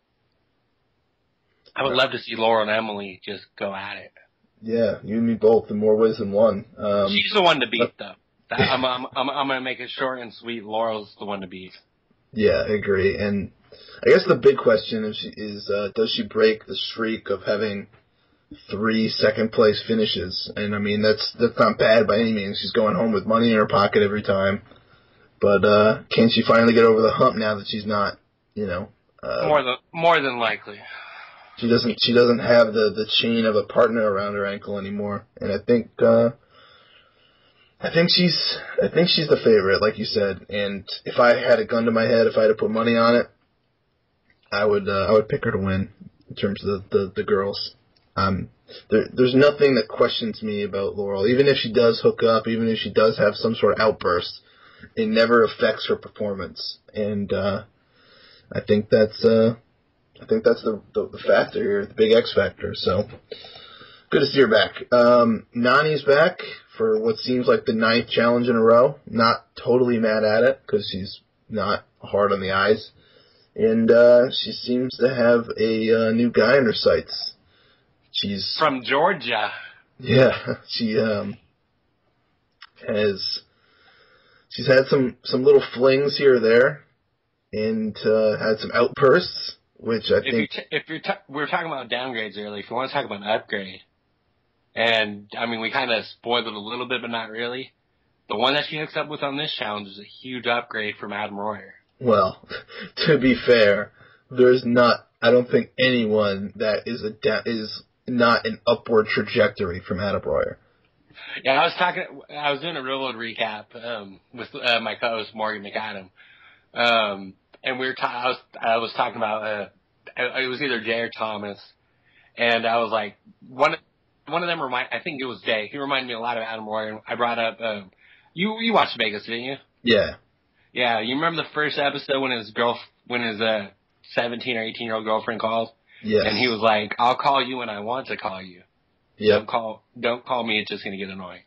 I would love to see Laurel and Emily just go at it. Yeah, you and me both in more ways than one. Um, She's the one to beat, though. That, I'm, I'm, I'm, I'm gonna make it short and sweet. Laurel's the one to beat. Yeah, I agree. And I guess the big question is, is uh, does she break the streak of having three second place finishes? And I mean, that's that's not bad by any means. She's going home with money in her pocket every time. But uh, can she finally get over the hump now that she's not, you know? Uh, more than more than likely. She doesn't. She doesn't have the the chain of a partner around her ankle anymore, and I think. Uh, I think she's. I think she's the favorite, like you said. And if I had a gun to my head, if I had to put money on it, I would. Uh, I would pick her to win in terms of the the, the girls. Um, there, there's nothing that questions me about Laurel. Even if she does hook up, even if she does have some sort of outburst, it never affects her performance. And uh, I think that's uh, I think that's the, the, the factor here, the big X factor. So good to see her back. Um, Nany's back for what seems like the ninth challenge in a row. Not totally mad at it because she's not hard on the eyes, and uh, she seems to have a uh, new guy in her sights. She's from Georgia. Yeah, she um has she's had some some little flings here or there, and uh, had some outbursts, which I if think. You're t- if you're t- we were talking about downgrades earlier, if you want to talk about an upgrade, and I mean we kind of spoiled it a little bit, but not really. The one that she hooks up with on this challenge is a huge upgrade from Adam Royer. Well, to be fair, there's not. I don't think anyone that is a da- is not an upward trajectory from Adam Royer. Yeah, I was talking. I was doing a real world recap um, with uh, my co-host Morgan McAdam, um, and we were. Ta- I was. I was talking about. Uh, it was either Jay or Thomas, and I was like, one. One of them remind. I think it was Jay. He reminded me a lot of Adam Royer. I brought up. Uh, you you watched Vegas, didn't you? Yeah. Yeah, you remember the first episode when his girl, when his uh, seventeen or eighteen year old girlfriend called? Yes. And he was like, "I'll call you when I want to call you." Yep. Don't call don't call me, it's just gonna get annoying.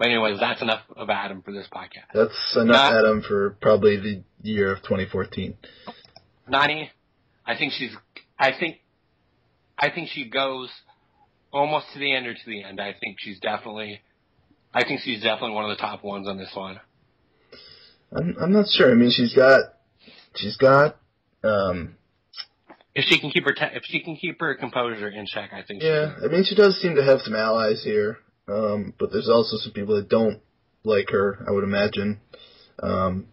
But anyways, that's enough of Adam for this podcast. That's enough Not, Adam for probably the year of 2014. Nany, I think she's I think I think she goes almost to the end or to the end. I think she's definitely I think she's definitely one of the top ones on this one. I'm I'm not sure. I mean she's got she's got um if she can keep her te- if she can keep her composure in check, I think. Yeah, I mean, she does seem to have some allies here, um, but there's also some people that don't like her. I would imagine. Um,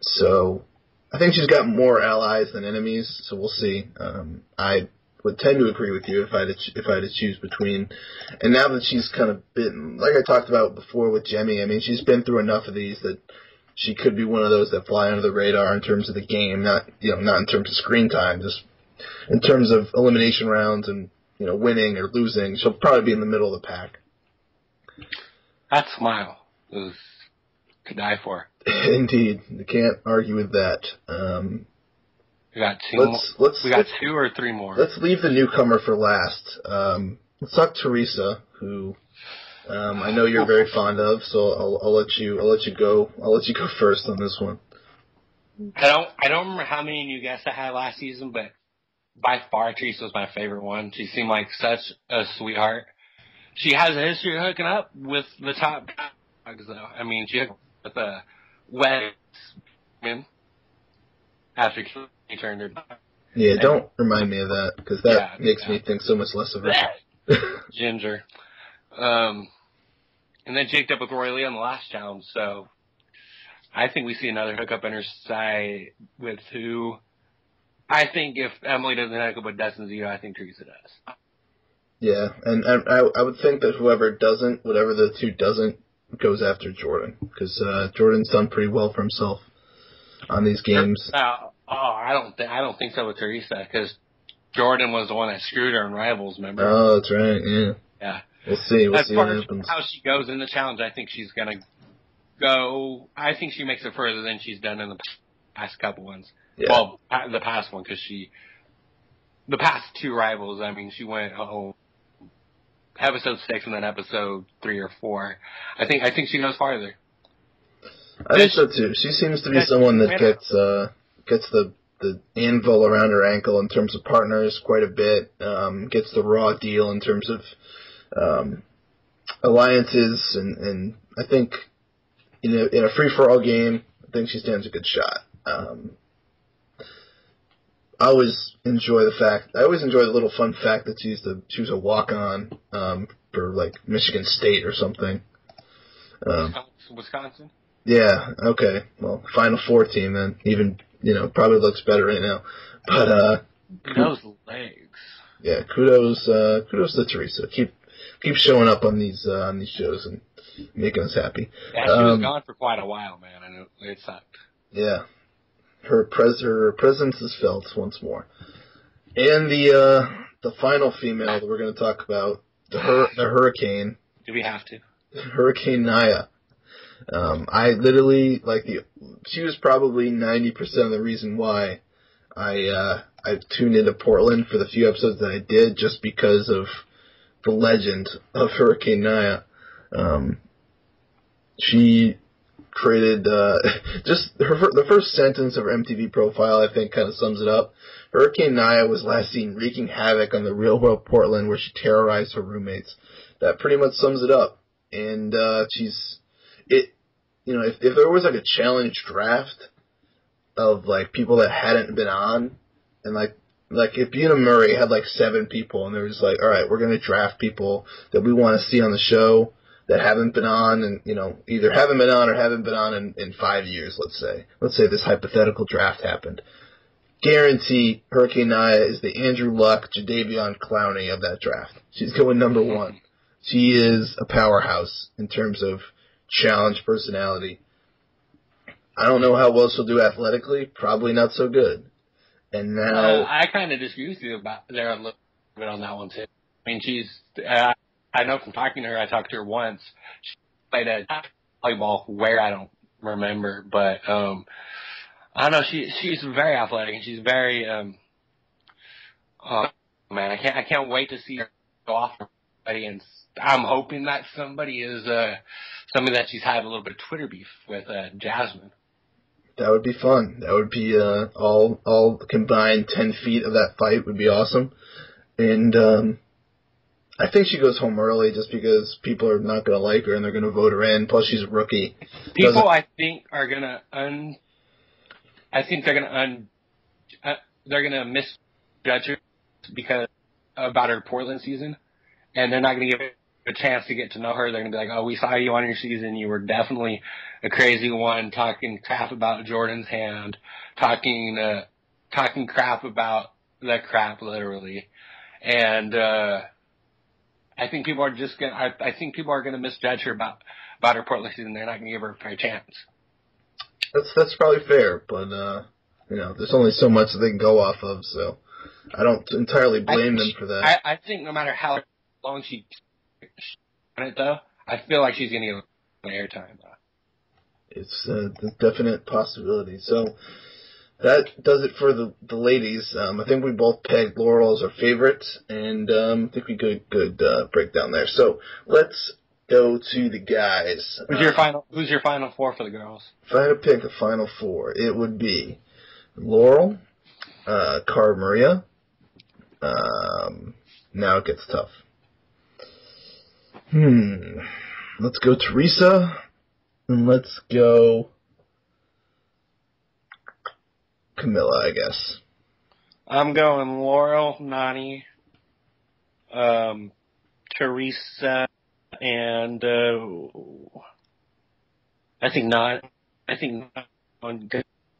so I think she's got more allies than enemies. So we'll see. Um, I would tend to agree with you if I had to, if I had to choose between. And now that she's kind of been, like I talked about before with Jemmye, I mean, she's been through enough of these that she could be one of those that fly under the radar in terms of the game, not you know not in terms of screen time, just in terms of elimination rounds and you know winning or losing. She'll probably be in the middle of the pack. That smile was to die for. Indeed, you can't argue with that. Um, We got two. let's let's We got two or three more. let's leave the newcomer for last. Um, let's talk Teresa, who um, I know you're very fond of. So I'll, I'll let you I'll let you go I'll let you go first on this one. I don't I don't remember how many new guests I had last season, but by far Teresa was my favorite one. She seemed like such a sweetheart. She has a history of hooking up with the top dogs, though. I mean, she hooked up with the Westman after he turned her Yeah, don't remind me of that because that Yeah, makes yeah. me think so much less of her. Ginger. Um, and then jaked up with Roy Lee on the last challenge, so I think we see another hookup in her side with who. I think if Emily doesn't hook up with Dustin Zito, I think Teresa does. Yeah, and I, I would think that whoever doesn't, whatever the two doesn't, goes after Jordan because uh, Jordan's done pretty well for himself on these games. Uh, oh, I don't think I don't think so with Teresa because Jordan was the one that screwed her in Rivals. Remember? Oh, that's right. Yeah. Yeah. We'll see. We'll as see what far as how she goes in the challenge, I think she's gonna go. I think she makes it further than she's done in the past couple ones. Yeah. Well, the past one because she, the past two rivals. I mean, she went oh, episode six and then episode three or four. I think I think she goes farther. I think so too. She seems to be someone that gets uh gets the the anvil around her ankle in terms of partners quite a bit. Um, gets the raw deal in terms of um, alliances, and and I think you know in a free for all game, I think she stands a good shot. Um, I always enjoy the fact. I always enjoy the little fun fact that she's the she was a walk on um, for like Michigan State or something. Um, Wisconsin. yeah, okay. Well, Final Four team then. Even, you know, probably looks better right now. But, uh, Those legs. yeah, kudos, uh, kudos to Teresa. Keep, keep showing up on these, uh, on these shows and making us happy. Yeah, she was Um, gone for quite a while, man. I know it sucked. Yeah. Her pres, her presence is felt once more. And the, uh, the final female that we're going to talk about, the, hur- the hurricane, Do we have to? Hurricane Nia. Um, I literally like the. She was probably ninety percent of the reason why I uh, I tuned into Portland for the few episodes that I did, just because of the legend of Hurricane Nia. Um, she created uh, just her the first sentence of her MTV profile. I think kind of sums it up. Hurricane Nia was last seen wreaking havoc on the real world Portland, where she terrorized her roommates. That pretty much sums it up and uh, she's it. You know, if if there was like a challenge draft of like people that hadn't been on, and like like if Bunim-Murray had like seven people, and there was like, all right, we're gonna draft people that we want to see on the show that haven't been on, and you know, either haven't been on or haven't been on in, in five years. Let's say, let's say this hypothetical draft happened. Guarantee Hurricane Nia is the Andrew Luck, Jadeveon Clowney of that draft. She's going number one she is a powerhouse in terms of challenge personality. I don't know how well she'll do athletically. Probably not so good. And now, Uh, I kind of disagree with you about there a little bit on that one too. I mean, she's. Uh, I know from talking to her, I talked to her once. She played a volleyball where I don't remember, but um, I don't know. She she's very athletic and she's very um. Oh man, I can't I can't wait to see her go off somebody, and I'm hoping that somebody is uh somebody that she's had a little bit of Twitter beef with uh, Jasmine. that would be fun. That would be uh, all all combined ten feet of that fight would be awesome. And um, I think she goes home early just because people are not going to like her and they're going to vote her in. Plus, she's a rookie. People, Doesn't- I think, are gonna un. I think they're gonna un. Uh, they're gonna misjudge her because about her Portland season, and they're not going to give her a chance to get to know her. They're going to be like, "Oh, we saw you on your season. You were definitely a crazy one, talking crap about Jordan's hand, talking uh, talking crap about the crap, literally." And uh, I think people are just going. to I think people are going to misjudge her about about her Portland season. They're not going to give her a fair chance. That's that's probably fair, but uh, you know, there's only so much they can go off of, so I don't entirely blame I, them for that. I, I think no matter how long she on it though, I feel like she's gonna get airtime though. It's a definite possibility. So that does it for the the ladies. Um, I think we both pegged Laurel as our favorite, and um, I think we good good uh, breakdown there. So let's go to the guys. Who's your uh, final? Who's your final four for the girls? If I had to pick a final four, it would be Laurel, uh, Cara Maria. Um, now it gets tough. Hmm. Let's go Teresa, and let's go Camila, I guess. I'm going Laurel, Nany, um, Teresa, and uh, I think not. I think not on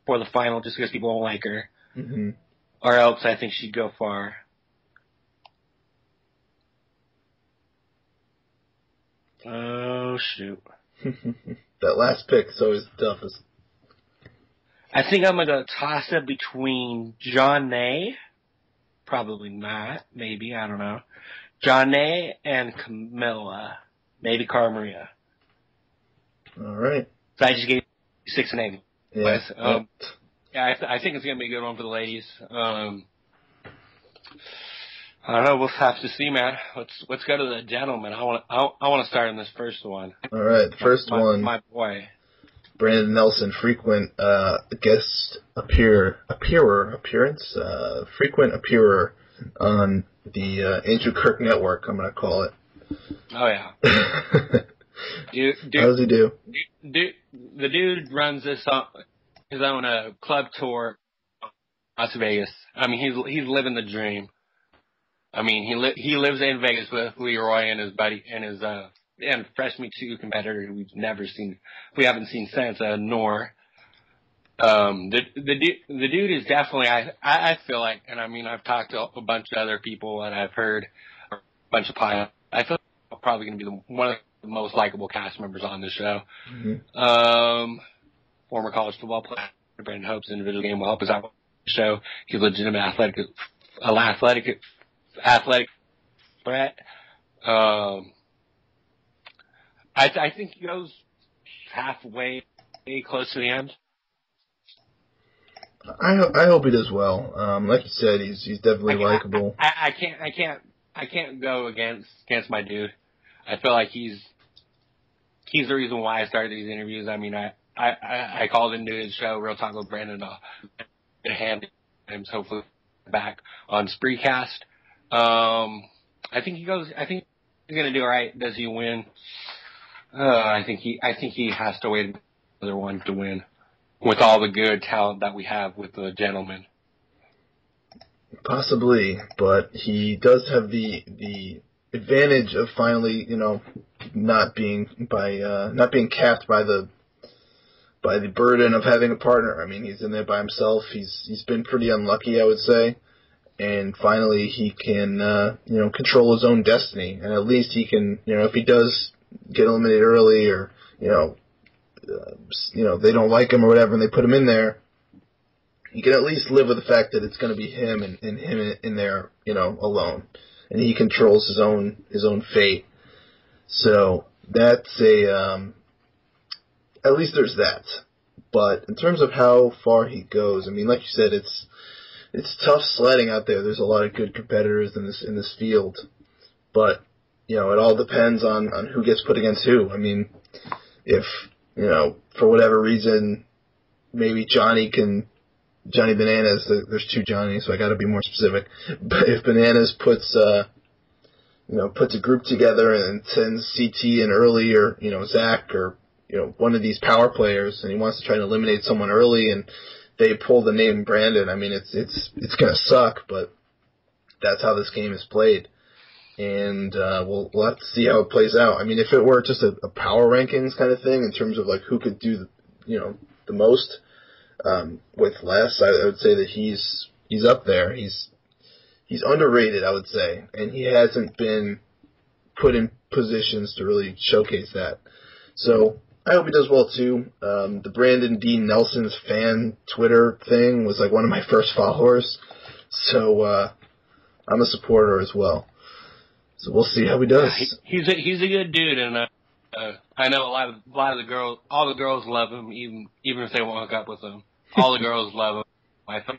for the final just because people won't like her, mm-hmm. or else I think she'd go far. Oh shoot! that last pick is always the toughest. I think I'm gonna toss it between Jonna, probably not, maybe I don't know, Jonna and Camila, maybe Cara Maria. All right. So I just gave six and eight. Yeah. But, um, yeah, I, th- I think it's gonna be a good one for the ladies. Um, I don't know. We'll have to see, man. Let's let's go to the gentleman. I want to I, I want to start in this first one. All right, first my, one. My boy. Brandon Nelson, frequent uh, guest appear appearer appearance, uh, frequent appearer on the uh, Andrew Kirk Network. I'm gonna call it. Oh yeah. dude, dude, How does he do? Dude, the dude runs this on his own uh, club tour, Las Vegas. I mean, he's he's living the dream. I mean, he li- he lives in Vegas with Leroy and his buddy and his uh and Fresh Meat 2 competitor we've never seen, we haven't seen since, uh, nor. Um, the, the dude, the dude is definitely, I, I feel like, and I mean, I've talked to a bunch of other people and I've heard a bunch of pie. I feel like probably going to be the, one of the most likable cast members on the show. Mm-hmm. Um, former college football player, Brandon Hope's individual game will help us out with the show. He's a legitimate athletic, athletic, athletic threat. Um, I, I think he goes halfway close to the end. I I hope he does well. Um, like you said, he's he's definitely likable. I, I, I can't I can't I can't go against against my dude. I feel like he's he's the reason why I started these interviews. I mean, I I I called into his show, Real Talk with Brandon, uh, to hand him hopefully back on Spreecast. Um, I think he goes. I think he's gonna do all right. Does he win? Uh, I think he, I think he has to wait another one to win, with all the good talent that we have with the gentleman. Possibly, but he does have the the advantage of finally, you know, not being by uh, not being capped by the by the burden of having a partner. I mean, he's in there by himself. He's he's been pretty unlucky, I would say, and finally he can uh, you know control his own destiny, and at least he can you know if he does get eliminated early or you know uh, you know they don't like him or whatever and they put him in there he can at least live with the fact that it's going to be him and, and him in, in there you know alone. And he controls his own his own fate. So that's a um at least there's that. But in terms of how far he goes i mean like you said it's it's tough sledding out there. There's a lot of good competitors in this in this field. But you know, it all depends on, on who gets put against who. I mean, if, you know, for whatever reason, maybe Johnny can, Johnny Bananas, there's two Johnnies, so I gotta be more specific. But if Bananas puts, uh, you know, puts a group together and sends CT and early or, you know, Zach or, you know, one of these power players and he wants to try to eliminate someone early and they pull the name Brandon, I mean, it's, it's, it's gonna suck, but that's how this game is played. And uh, we'll we'll have to see how it plays out. I mean, if it were just a, a power rankings kind of thing in terms of like who could do the, you know the most um, with less, I, I would say that he's he's up there. He's he's underrated, I would say, and he hasn't been put in positions to really showcase that. So I hope he does well too. Um, the Brandon D. Nelson's fan Twitter thing was like one of my first followers, so uh, I'm a supporter as well. So we'll see how he does. He, he's a, he's a good dude, and uh, uh, I know a lot of a lot of the girls, all the girls love him, even even if they won't hook up with him. All the girls love him. I feel,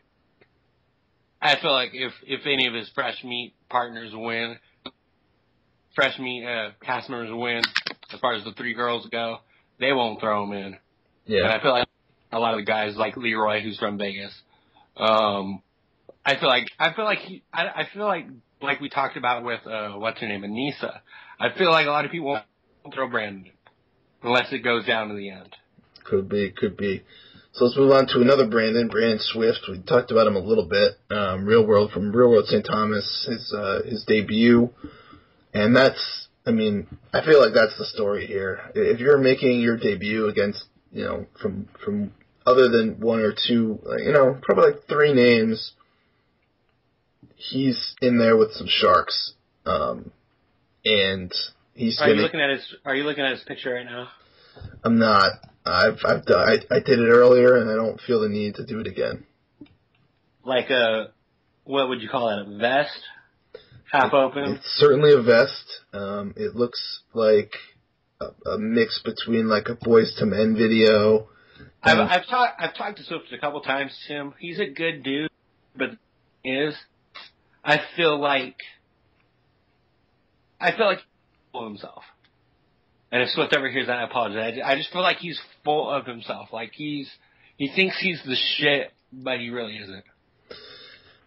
I feel like if if any of his fresh meat partners win, fresh meat uh, cast members win, as far as the three girls go, they won't throw him in. Yeah. And I feel like a lot of the guys like Leroy, who's from Vegas. Um, I feel like I feel like he, I, I feel like like we talked about with uh, what's her name, Aneesa. I feel like a lot of people won't throw Brandon unless it goes down to the end. Could be, could be. So let's move on to another Brandon, Brandon Swift. We talked about him a little bit. Um, Real World from Real World St. Thomas, his uh, his debut, and that's. I mean, I feel like that's the story here. If you're making your debut against, you know, from from other than one or two, you know, probably like three names, he's in there with some sharks, um, and he's. Are gonna, you looking at his? Are you looking at his picture right now? I'm not. I've I've done. I, I did it earlier, and I don't feel the need to do it again. Like a, what would you call it? A vest, half open. It's certainly a vest. Um, it looks like a, a mix between like a Boyz II Men video. I've I've talked I've talked to Swift a couple times, Tim. He's a good dude, but is I feel like I feel like full of himself. And if Swift ever hears that, I apologize. I just feel like he's full of himself. Like he's he thinks he's the shit, but he really isn't.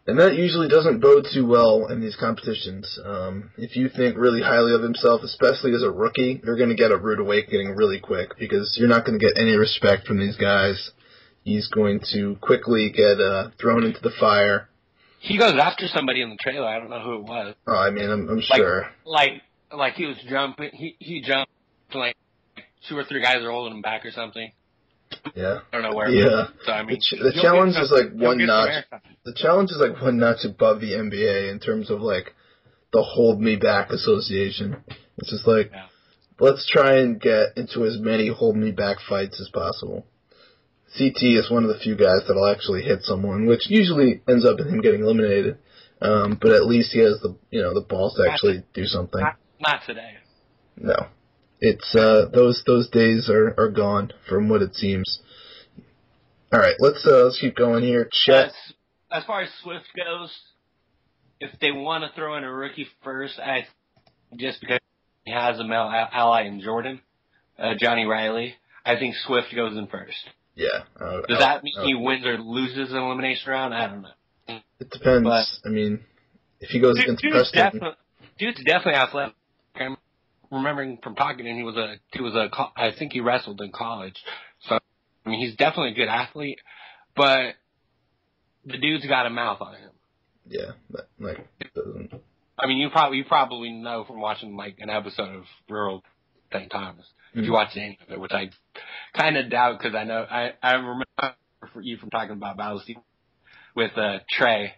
And that usually doesn't bode too well in these competitions. Um, if you think really highly of himself, especially as a rookie, you're going to get a rude awakening really quick because you're not going to get any respect from these guys. He's going to quickly get uh, thrown into the fire. He goes after somebody in the trailer. I don't know who it was. Oh, I mean, I'm, I'm Like- sure. Like like he was jumping. He he jumped like two or three guys are holding him back or something. Yeah. I don't know where. Yeah. So I mean, The ch- the challenge is, like, one notch. The challenge is like one notch above the NBA in terms of like the Hold Me Back Association. It's just like Yeah. let's try and get into as many Hold Me Back fights as possible. CT is one of the few guys that'll actually hit someone, which usually ends up in him getting eliminated. Um, but at least he has the you know the balls to actually do something. Not, not today. No, it's uh, those those days are, are gone from what it seems. All right, let's uh, let's keep going here. Chet, As, as far as Swift goes, if they want to throw in a rookie first, I just because he has a male ally in Jordan, uh, Johnny Reilly, I think Swift goes in first. Yeah. Uh, Does that mean he wins or loses an elimination round? I don't know. It depends. but- I mean, if he goes Dude, against dude's, Preston, definitely, dude's definitely athletic. I'm remembering from talking to him, he was a he was a I think he wrestled in college. So I mean, he's definitely a good athlete, but the dude's got a mouth on him. yeah, that, like doesn't. I mean, you probably you probably know from watching like an episode of Real World St. Thomas if you Mhm. watched any of it, which I kind of doubt because I know I I remember for you from talking about Battle with uh, Trey,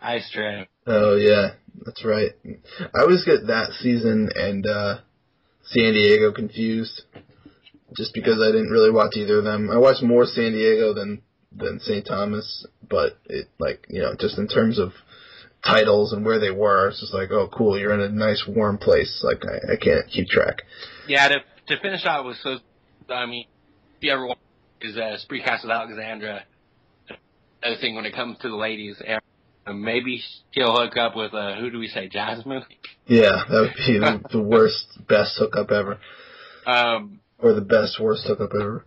Ice Trey. Oh yeah, that's right. I always get that season and uh San Diego confused, just because I didn't really watch either of them. I watched more San Diego than than St. Thomas, but it like you know just in terms of titles and where they were, it's just like oh cool, you're in a nice warm place. Like I, I can't keep track. Yeah, to to finish out with so I mean, if you ever watch is uh, Spreecast with Alexandra. Another thing when it comes to the ladies, uh, maybe he'll hook up with uh, who do we say, Jasmine? Yeah, that would be the, the worst, best hookup ever, Um, or the best, worst hookup ever.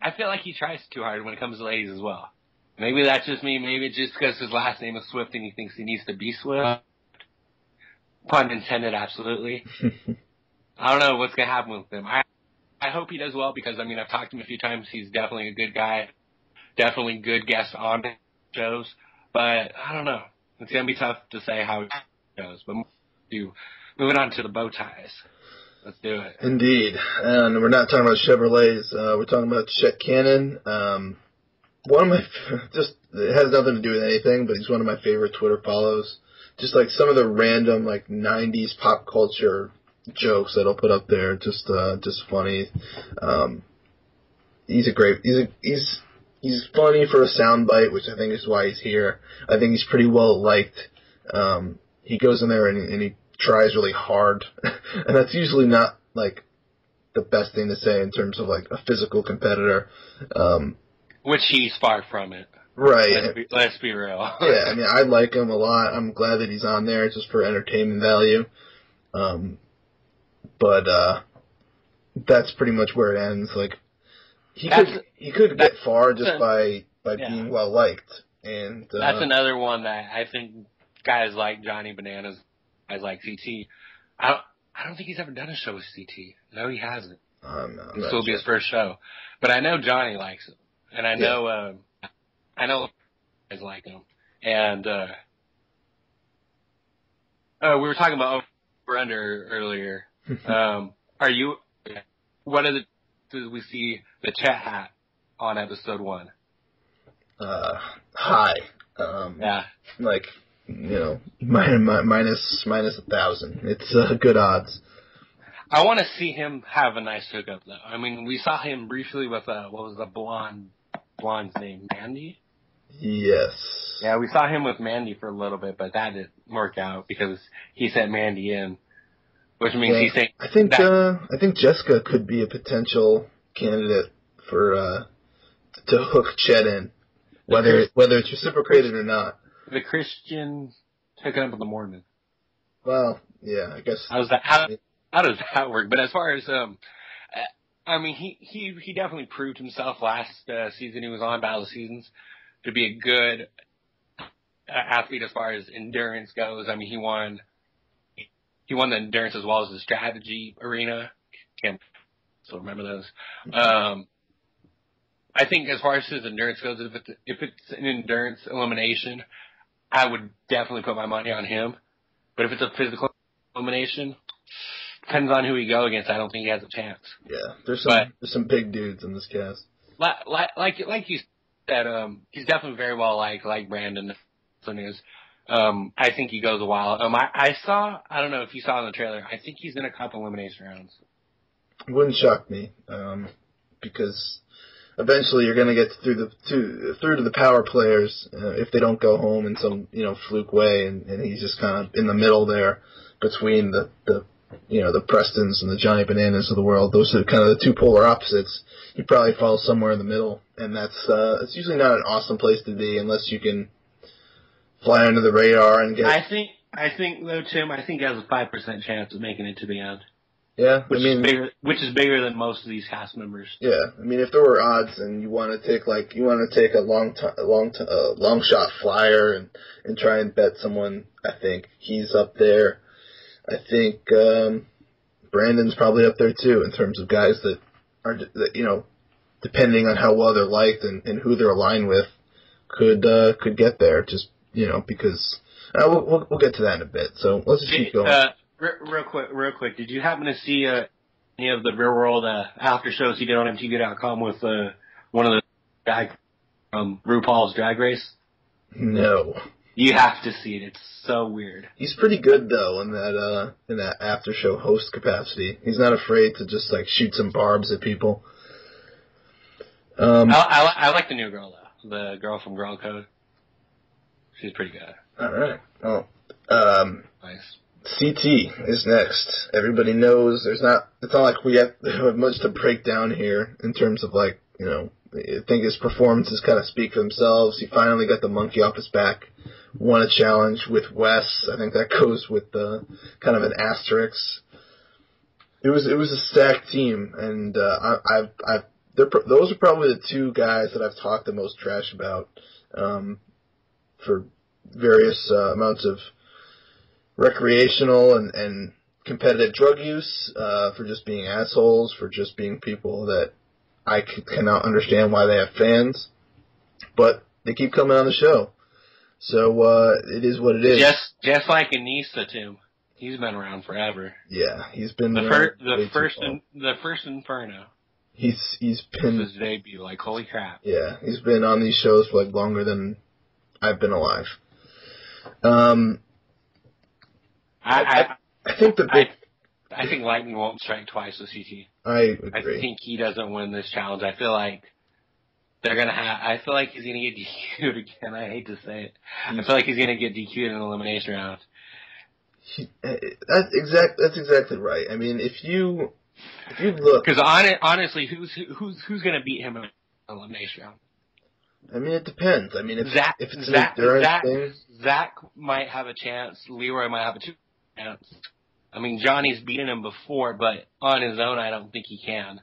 I feel like he tries too hard when it comes to ladies as well. Maybe that's just me. Maybe it's just because his last name is Swift and he thinks he needs to be Swift. Pun intended, absolutely. I don't know what's gonna happen with him. I I hope he does well because I mean I've talked to him a few times. He's definitely a good guy, definitely good guest on shows. But I don't know. It's gonna be tough to say how it goes, but do moving on to the bow ties. Let's do it. Indeed, and we're not talking about Chevrolets. Uh, we're talking about Chet Cannon. Um, one of my just it has nothing to do with anything, but he's one of my favorite Twitter follows. Just like some of the random like '90s pop culture jokes that I'll put up there, just uh, just funny. Um, he's a great. He's a he's he's funny for a soundbite, which I think is why he's here. I think he's pretty well liked. Um, he goes in there and, and he tries really hard, and that's usually not like the best thing to say in terms of like a physical competitor. Um, Which he's far from it. right. Let's be, let's be real. yeah, I mean, I like him a lot. I'm glad that he's on there just for entertainment value. Um, but uh, that's pretty much where it ends. Like he That's- could he could get far just a- by by yeah. being well liked, and uh, That's another one that I think guys like Johnny Bananas, guys like CT. I don't, I don't think he's ever done a show with CT. No, he hasn't. I'm, I'm This will be his first show, but I know Johnny likes him, and I know um, I know guys like him, and uh, uh, we were talking about over under earlier. Um, are you? What are the? Did we see the chat hat on episode one? uh, high. Um, Yeah, like you know, min- mi- minus minus a thousand. It's uh, good odds. I want to see him have a nice hookup though. I mean, we saw him briefly with uh, what was the blonde blonde's name, Mandy. Yes. Yeah, we saw him with Mandy for a little bit, but that didn't work out because he sent Mandy in, which means Yeah. he think I think that- uh, I think Jessica could be a potential candidate for uh, to hook Chet in, whether Chris- whether it's reciprocated or not. the Christian hooking up with the Mormon. Well, yeah, I guess. How does that how, how does that work? But as far as um, I mean, he he he definitely proved himself last uh, season he was on Battle of Seasons to be a good uh, athlete as far as endurance goes. I mean, he won he won the endurance as well as the strategy arena. Can't still remember those. Um, I think as far as his endurance goes, if it's if it's an endurance elimination, I would definitely put my money on him. But if it's a physical elimination, depends on who he go against. I don't think he has a chance. Yeah, there's some But- there's some big dudes in this cast. Like like like, you said, um, he's definitely very well liked, like Brandon is. Um, I think he goes a while. Um, I, I saw, I don't know if you saw in the trailer. I think he's in a couple elimination rounds. Wouldn't shock me, um, because eventually you're gonna get through the to, through to the power players uh, if they don't go home in some you know fluke way, and, and he's just kind of in the middle there between the the you know the Prestons and the Johnny Bananas of the world. Those are kind of the two polar opposites. He probably falls somewhere in the middle, and that's uh, it's usually not an awesome place to be unless you can fly under the radar and get. I think, I think though, Tim, I think he has a five percent chance of making it to the end, yeah, which I mean, is bigger, which is bigger than most of these cast members. Yeah, I mean, if there were odds and you want to take like you want to take a long t- a long t- uh, long shot flyer and and try and bet someone, I think he's up there. I think um, Brandon's probably up there too in terms of guys that are that you know, depending on how well they're liked and, and who they're aligned with, could uh, could get there. Just you know because uh, we'll, we'll we'll get to that in a bit. So let's just keep going. Uh, re- real quick, real quick. Did you happen to see uh, any of the real world uh, after shows he did on MTV.com with uh, one of the drag from RuPaul's Drag Race? no. You have to see it. It's so weird. He's pretty good though in that uh in that after show host capacity. He's not afraid to just like shoot some barbs at people. Um I, I, I like the new girl though, the girl from Girl Code. She's pretty good. all right. Well, um Nice. CT is next. Everybody knows there's not it's not like we have, have much to break down here in terms of like, you know, I think his performances kind of speak for themselves. He finally got the monkey off his back, won a challenge with Wes. I think that goes with the kind of an asterisk. It was it was a stacked team, and uh, I, I've I've those are probably the two guys that I've talked the most trash about um, for various uh, amounts of recreational and, and competitive drug use, uh, for just being assholes, for just being people that I c- cannot understand why they have fans, but they keep coming on the show. So uh, it is what it is. Just just like Aneesa too. He's been around forever. Yeah, he's been The first the first in, the first Inferno He's he's been his debut. Like holy crap. yeah he's been on these shows for like longer than I've been alive. Um, I I, I think the big I, I think Lightning won't strike twice with CT. I agree. I think he doesn't win this challenge. I feel like they're gonna have. I feel like he's gonna get DQ'd again. I hate to say it. I feel like he's gonna get DQ'd in an elimination round. He- uh, That's exact. That's exactly right. I mean, if you if you look, Because on, honestly, who's who's who's gonna beat him in an elimination round? I mean, it depends. I mean, if Zach, if it's Zach, an endurance Zach, thing, Zach might have a chance. Leroy might have a chance. I mean, Johnny's beaten him before, but on his own, I don't think he can.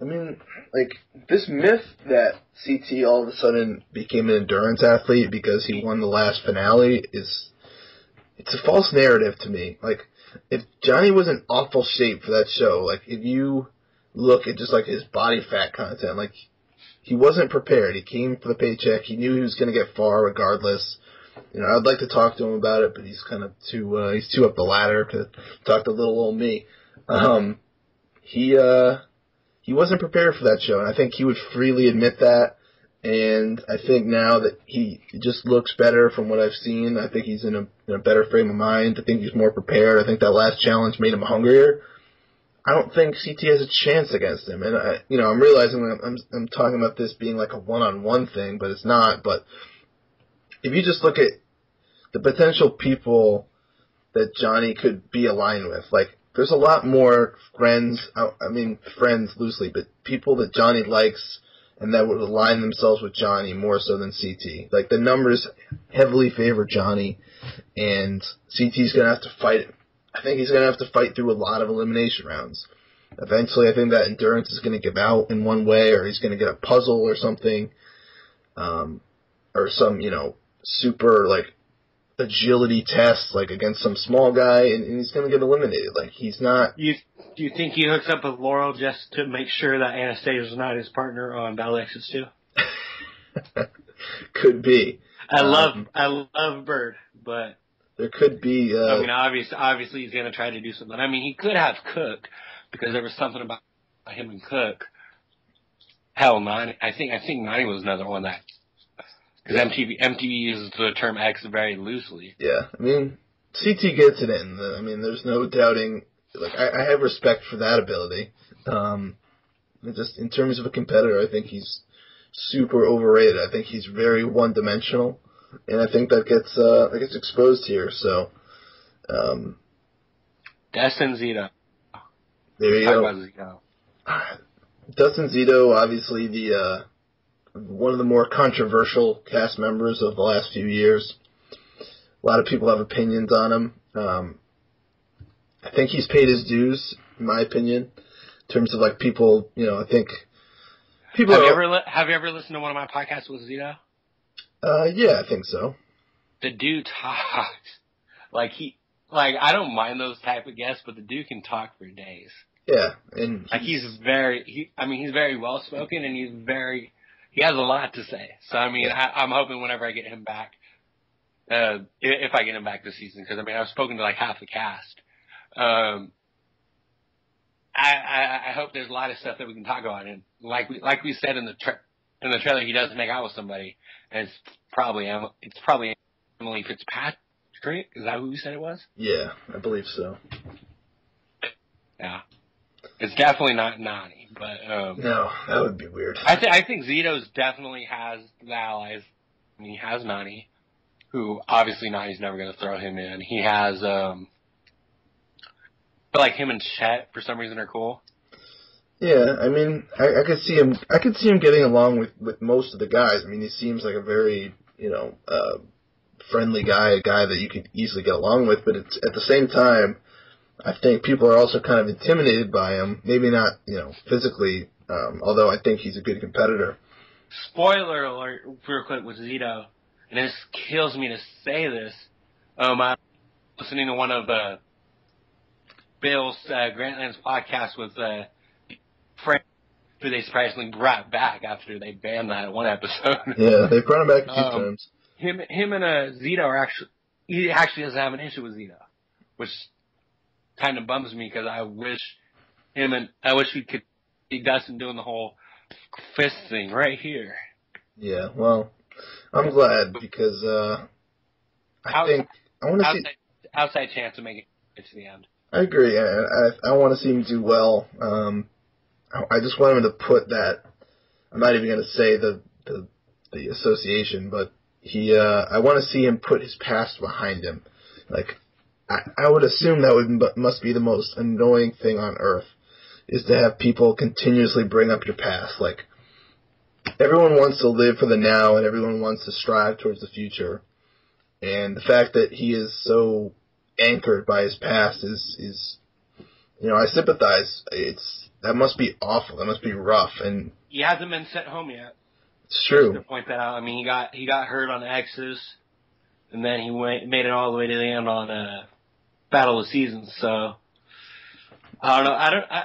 I mean, like this myth that CT all of a sudden became an endurance athlete because he won the last finale is it's a false narrative to me. Like if Johnny was in awful shape for that show, like if you look at just like his body fat content, like he wasn't prepared. He came for the paycheck. He knew he was going to get far regardless. You know, I'd like to talk to him about it, but he's kind of too uh, he's too up the ladder to talk to little old me. Um, he uh he wasn't prepared for that show, and I think he would freely admit that. And I think now that he just looks better from what I've seen, I think he's in a, in a better frame of mind. I think he's more prepared. I think that last challenge made him hungrier. I don't think CT has a chance against him, and I, you know, I'm realizing that I'm I'm talking about this being like a one-on-one thing, but it's not. But if you just look at the potential people that Johnny could be aligned with, like there's a lot more friends. I, mean, friends loosely, but people that Johnny likes and that would align themselves with Johnny more so than CT. Like the numbers heavily favor Johnny, and CT's gonna have to fight. I think he's gonna have to fight through a lot of elimination rounds. Eventually, I think that endurance is gonna give out in one way, or he's gonna get a puzzle or something, um, or some you know super like agility test like against some small guy, and, and he's gonna get eliminated. Like he's not. You do you think he hooks up with Laurel just to make sure that Anastasia's not his partner on Battle Exes too? could be. I love Um, I love Bird, but There could be. Uh, I mean, obviously, obviously he's going to try to do something. I mean, he could have Cook because there was something about him and Cook. Hell, Nany. I think I think Nany was another one that because MTV MTV uses the term X very loosely. Yeah, I mean, CT gets it in. I mean, there's no doubting. Like, I, I have respect for that ability. Um, just in terms of a competitor, I think he's super overrated. I think he's very one-dimensional, and I think that gets uh, that gets exposed here. So, um, Dustin Zito. there you Talk go. about Zito. Dustin Zito, obviously the uh, one of the more controversial cast members of the last few years. A lot of people have opinions on him. Um, I think he's paid his dues, in my opinion, in terms of like people. You know, I think people. Have are, you ever li- have you ever listened to one of my podcasts with Zito? Uh, yeah, I think so. The dude talks like he like I don't mind those type of guests, but the dude can talk for days. Yeah, and Like he's very, he, I mean, he's very well spoken and he's very, he has a lot to say. So I mean, I, I'm hoping whenever I get him back, uh, if I get him back this season, because I mean, I've spoken to like half the cast. Um, I, I, I hope there's a lot of stuff that we can talk about. And like we, like we said in the tra- in the trailer, he does make out with somebody, and it's probably it's probably Emily Fitzpatrick. Is that who we said it was? yeah, I believe so. Yeah. It's definitely not Nany, but um, No, that would be weird. I think I think Zito's definitely has the allies. I mean, he has Nany, who obviously Nany's never going to throw him in. He has, um, but like him and Chet for some reason are cool. Yeah, I mean, I, I could see him. I could see him getting along with with most of the guys. I mean, he seems like a very you know uh, friendly guy, a guy that you could easily get along with. But it's at the same time, I think people are also kind of intimidated by him. Maybe not you know physically, um, although I think he's a good competitor. Spoiler alert, real quick with Zito, and this kills me to say this. Um, I was listening to one of uh, Bill's uh, Grantland's podcast with uh, Frank, who they surprisingly brought back after they banned that one episode. Yeah, they brought him back a few Um, times. him him and uh, Zito are actually he actually doesn't have an issue with Zito, which kind of bums me because I wish him and I wish we could see Dustin doing the whole fist thing right here. Yeah, well, I'm glad because uh I think I want to see. Outside, outside chance to make it to the end. I agree. I I, I want to see him do well. Um, I I just want him to put that. I'm not even going to say the the the association, but he. Uh, I want to see him put his past behind him. Like, I I would assume that would must be the most annoying thing on earth, is to have people continuously bring up your past. Like, everyone wants to live for the now, and everyone wants to strive towards the future. And the fact that he is so anchored by his past is is you know I sympathize. It's that must be awful. That must be rough, and He hasn't been sent home yet. it's To point that out, I mean, he got he got hurt on X's, and then he went made it all the way to the end on uh, Battle of Seasons. So I don't know. I don't I,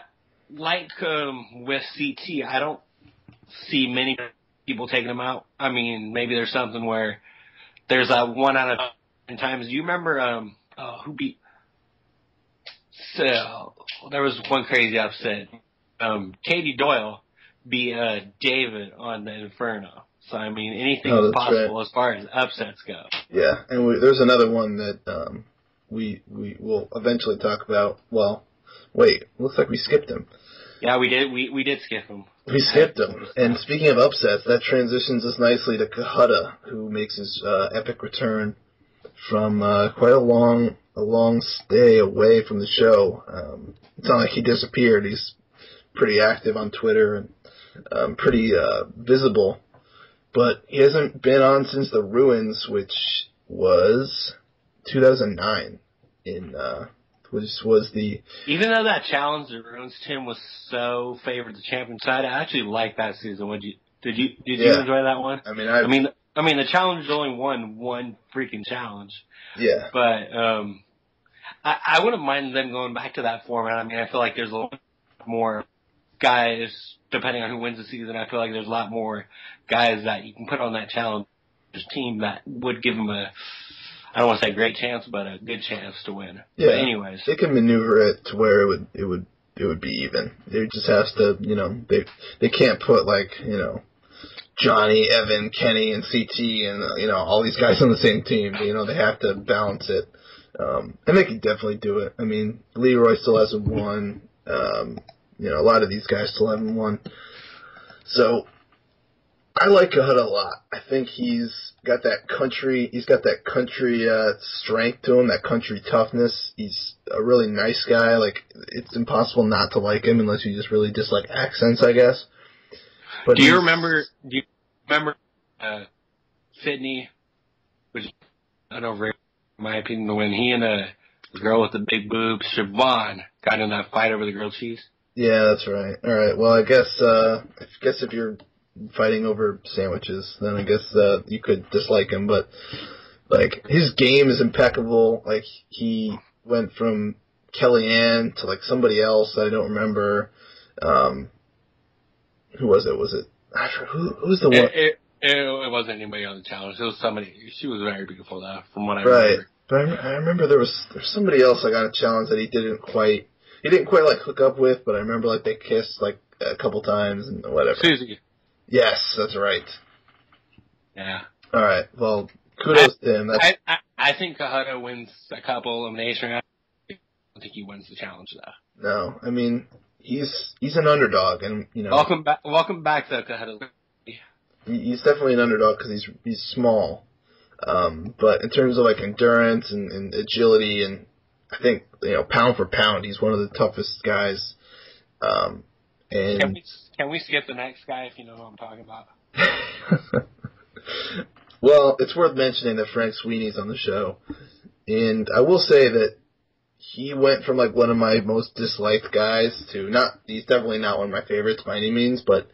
like um, with CT. I don't see many people taking him out. I mean, maybe there's something where there's a one out of ten times. Do you remember um oh, who beat? So there was one crazy upset. Um, Katie Doyle beat uh, David on the Inferno. So I mean, anything Oh, is possible as far as upsets go. Yeah, and we, there's another one that um, we we will eventually talk about. Well, wait, looks like we skipped him. Yeah, we did. We we did skip him. We skipped him. And speaking of upsets, that transitions us nicely to Cohutta, who makes his uh, epic return from uh, quite a long a long stay away from the show. Um, it's not like he disappeared. He's pretty active on Twitter and um, pretty uh, visible. But he hasn't been on since the Ruins, which was 2009. In uh, which was the Even though that challenge that ruins Tim was so favored the champion side, I actually liked that season. Would you? Did you? Did you enjoy that one? I mean I, I mean, I mean, the challenge only won one freaking challenge, yeah but um, I, I wouldn't mind them going back to that format. I mean, I feel like there's a lot more guys, depending on who wins the season. I feel like there's a lot more guys that you can put on that challenge team that would give them a, I don't want to say great chance, but a good chance to win. Yeah. But anyways, they can maneuver it to where it would it would it would be even. It just has to you know they they can't put like you know Johnny, Evan, Kenny, and CT and you know all these guys on the same team. You know they have to balance it, um, and they can definitely do it. I mean Leroy still hasn't won. Um, you know a lot of these guys still haven't won. So I like Cohutta a lot. I think he's got that country. He's got that country uh, strength to him, that country toughness. He's a really nice guy. Like it's impossible not to like him unless you just really dislike accents, I guess. But do you remember? Do you remember uh, Sydney? Which I don't in my opinion, when he and uh, the girl with the big boobs, Shauvon, got in that fight over the grilled cheese. Yeah, that's right. All right. Well, I guess uh, I guess if you're fighting over sandwiches, then I guess uh, you could dislike him. But like his game is impeccable. Like he went from Kellyanne to like somebody else that I don't remember. Um, who was it? Was it? I forget- Who who's the one? It, it, it, it wasn't anybody on the challenge. It was somebody. She was very beautiful, though, from what I Right. remember. But I, I remember there was there's somebody else I got a challenge that he didn't quite he didn't quite like hook up with, but I remember like they kissed like a couple times and whatever. Susie. Yes, that's right. Yeah. All right. Well, kudos to him. I, I I think Cohutta wins a couple elimination rounds. I don't think he wins the challenge though. no. I mean, he's he's an underdog, and you know Welcome back. Welcome back though, he- he's definitely an underdog because he's he's small. Um, but in terms of like endurance and, and agility, and I think you know pound for pound, he's one of the toughest guys. Um, and can we skip the next guy if you know who I'm talking about? well, it's worth mentioning that Frank Sweeney's on the show, and I will say that he went from like one of my most disliked guys to not. He's definitely not one of my favorites by any means, but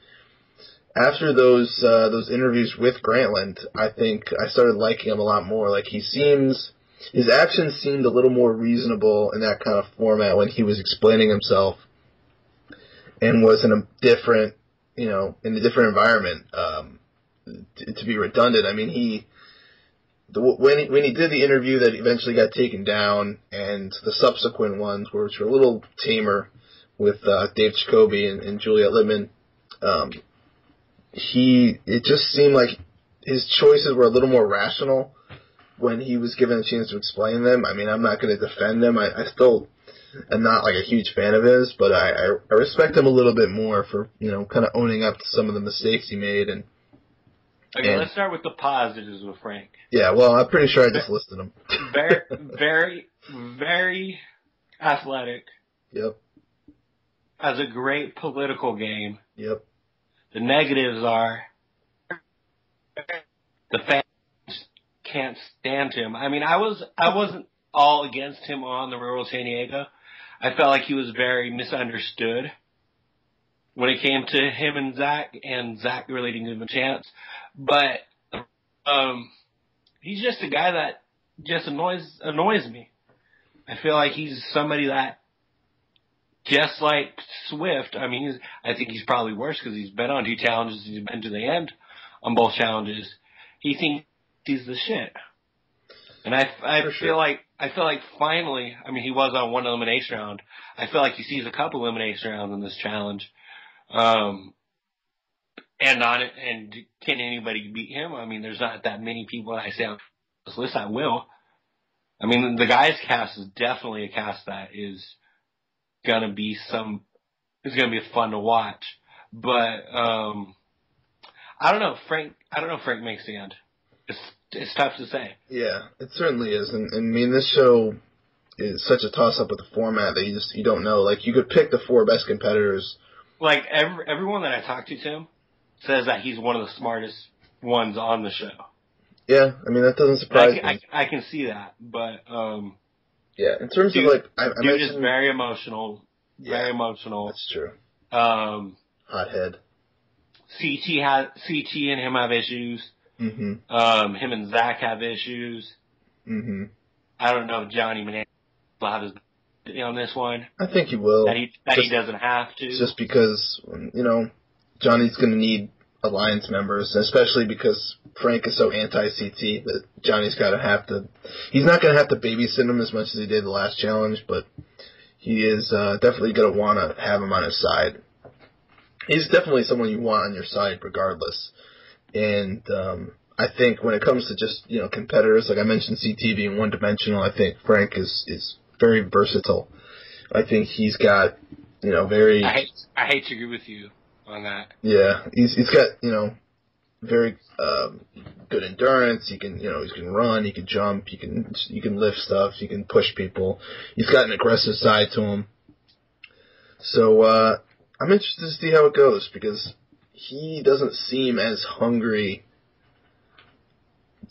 after those uh, those interviews with Grantland, I think I started liking him a lot more. Like he seems. His actions seemed a little more reasonable in that kind of format when he was explaining himself, and was in a different, you know, in a different environment. Um, to, to be redundant, I mean he the, when he, when he did the interview that eventually got taken down, and the subsequent ones, which were a little tamer, with uh, Dave Jacoby and, and Juliet Litman, um, he it just seemed like his choices were a little more rational when he was given a chance to explain them. I mean, I'm not going to defend them. I, I still am not like a huge fan of his, but I, I, I respect him a little bit more for you know kind of owning up to some of the mistakes he made and. Okay, And- let's start with the positives with Frank. Yeah, well, I'm pretty sure I just listed them. Very, very, very athletic. Yep, Has a great political game. yep. The negatives are the fans can't stand him. I mean, I was I wasn't all against him on the Real World San Diego. I felt like he was very misunderstood when it came to him and Zach, and Zach really didn't give him a chance. But um, he's just a guy that just annoys annoys me. I feel like he's somebody that just like Swift, I mean, he's, I think he's probably worse because he's been on two challenges. He's been to the end on both challenges. He thinks he's the shit, and I, I For feel sure. like I feel like finally, I mean, he was on one elimination round. I feel like he sees a couple elimination rounds in this challenge, um, and on it. And can anybody beat him? I mean, there's not that many people I say on this list. I will. I mean, the guys cast is definitely a cast that is gonna be some it's gonna be fun to watch. But um I don't know, Frank I don't know if Frank makes the end. It's it's tough to say. Yeah, it certainly is, and, and I mean this show is such a toss up with the format that you just you don't know. Like you could pick the four best competitors. Like every, everyone that I talk to, Tim, says that he's one of the smartest ones on the show. Yeah, I mean that doesn't I surprise can, me. I, I can see that, but um, yeah, in terms Dude- of like I, I dude is mentioned, very emotional, very emotional. that's true. Um, Hothead. CT has CT and him have issues. Mhm. Um, him and Zach have issues. Mhm. I don't know if Johnny Bananas will have his on this one. I think he will. that he that he doesn't have to. just because you know Johnny's going to need alliance members, especially because Frank is so anti-CT that Johnny's got to have to. He's not going to have to babysit him as much as he did the last challenge, but he is uh, definitely going to want to have him on his side. He's definitely someone you want on your side, regardless. And um, I think when it comes to just you know competitors, like I mentioned, CT being one-dimensional, I think Frank is is very versatile. I think he's got you know very I hate I hate to agree with you on that. yeah, he's he's got you know very um, good endurance. He can you know he can run, he can jump, he can he can lift stuff, he can push people. He's got an aggressive side to him. So uh, I'm interested to see how it goes because he doesn't seem as hungry.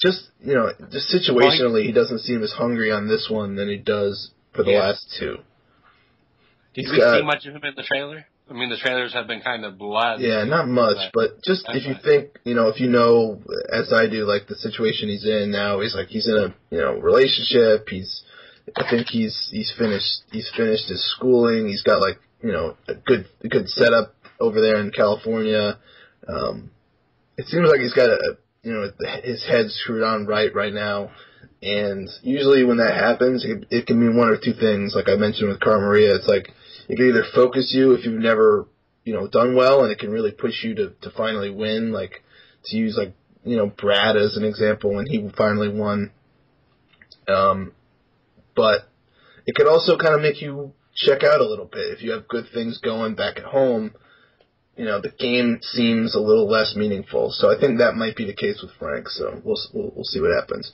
Just you know, just situationally, he doesn't seem as hungry on this one than he does for the Yeah. last two. Did He's we got- see much of him in the trailer? I mean, the trailers have been kind of blood. Yeah, not much, but just if you think, you know, if you know, as I do, like the situation he's in now, he's like he's in a you know relationship. He's, I think he's he's finished he's finished his schooling. He's got like you know a good a good setup over there in California. Um, it seems like he's got a you know his head screwed on right right now. And usually when that happens, it, it can mean one or two things. Like I mentioned with Cara Maria, it's like it can either focus you if you've never you know done well, and it can really push you to to finally win. Like to use like you know Brad as an example when he finally won. Um, but it could also kind of make you check out a little bit if you have good things going back at home. You know the game seems a little less meaningful, so I think that might be the case with Frank. So we'll we'll, we'll see what happens.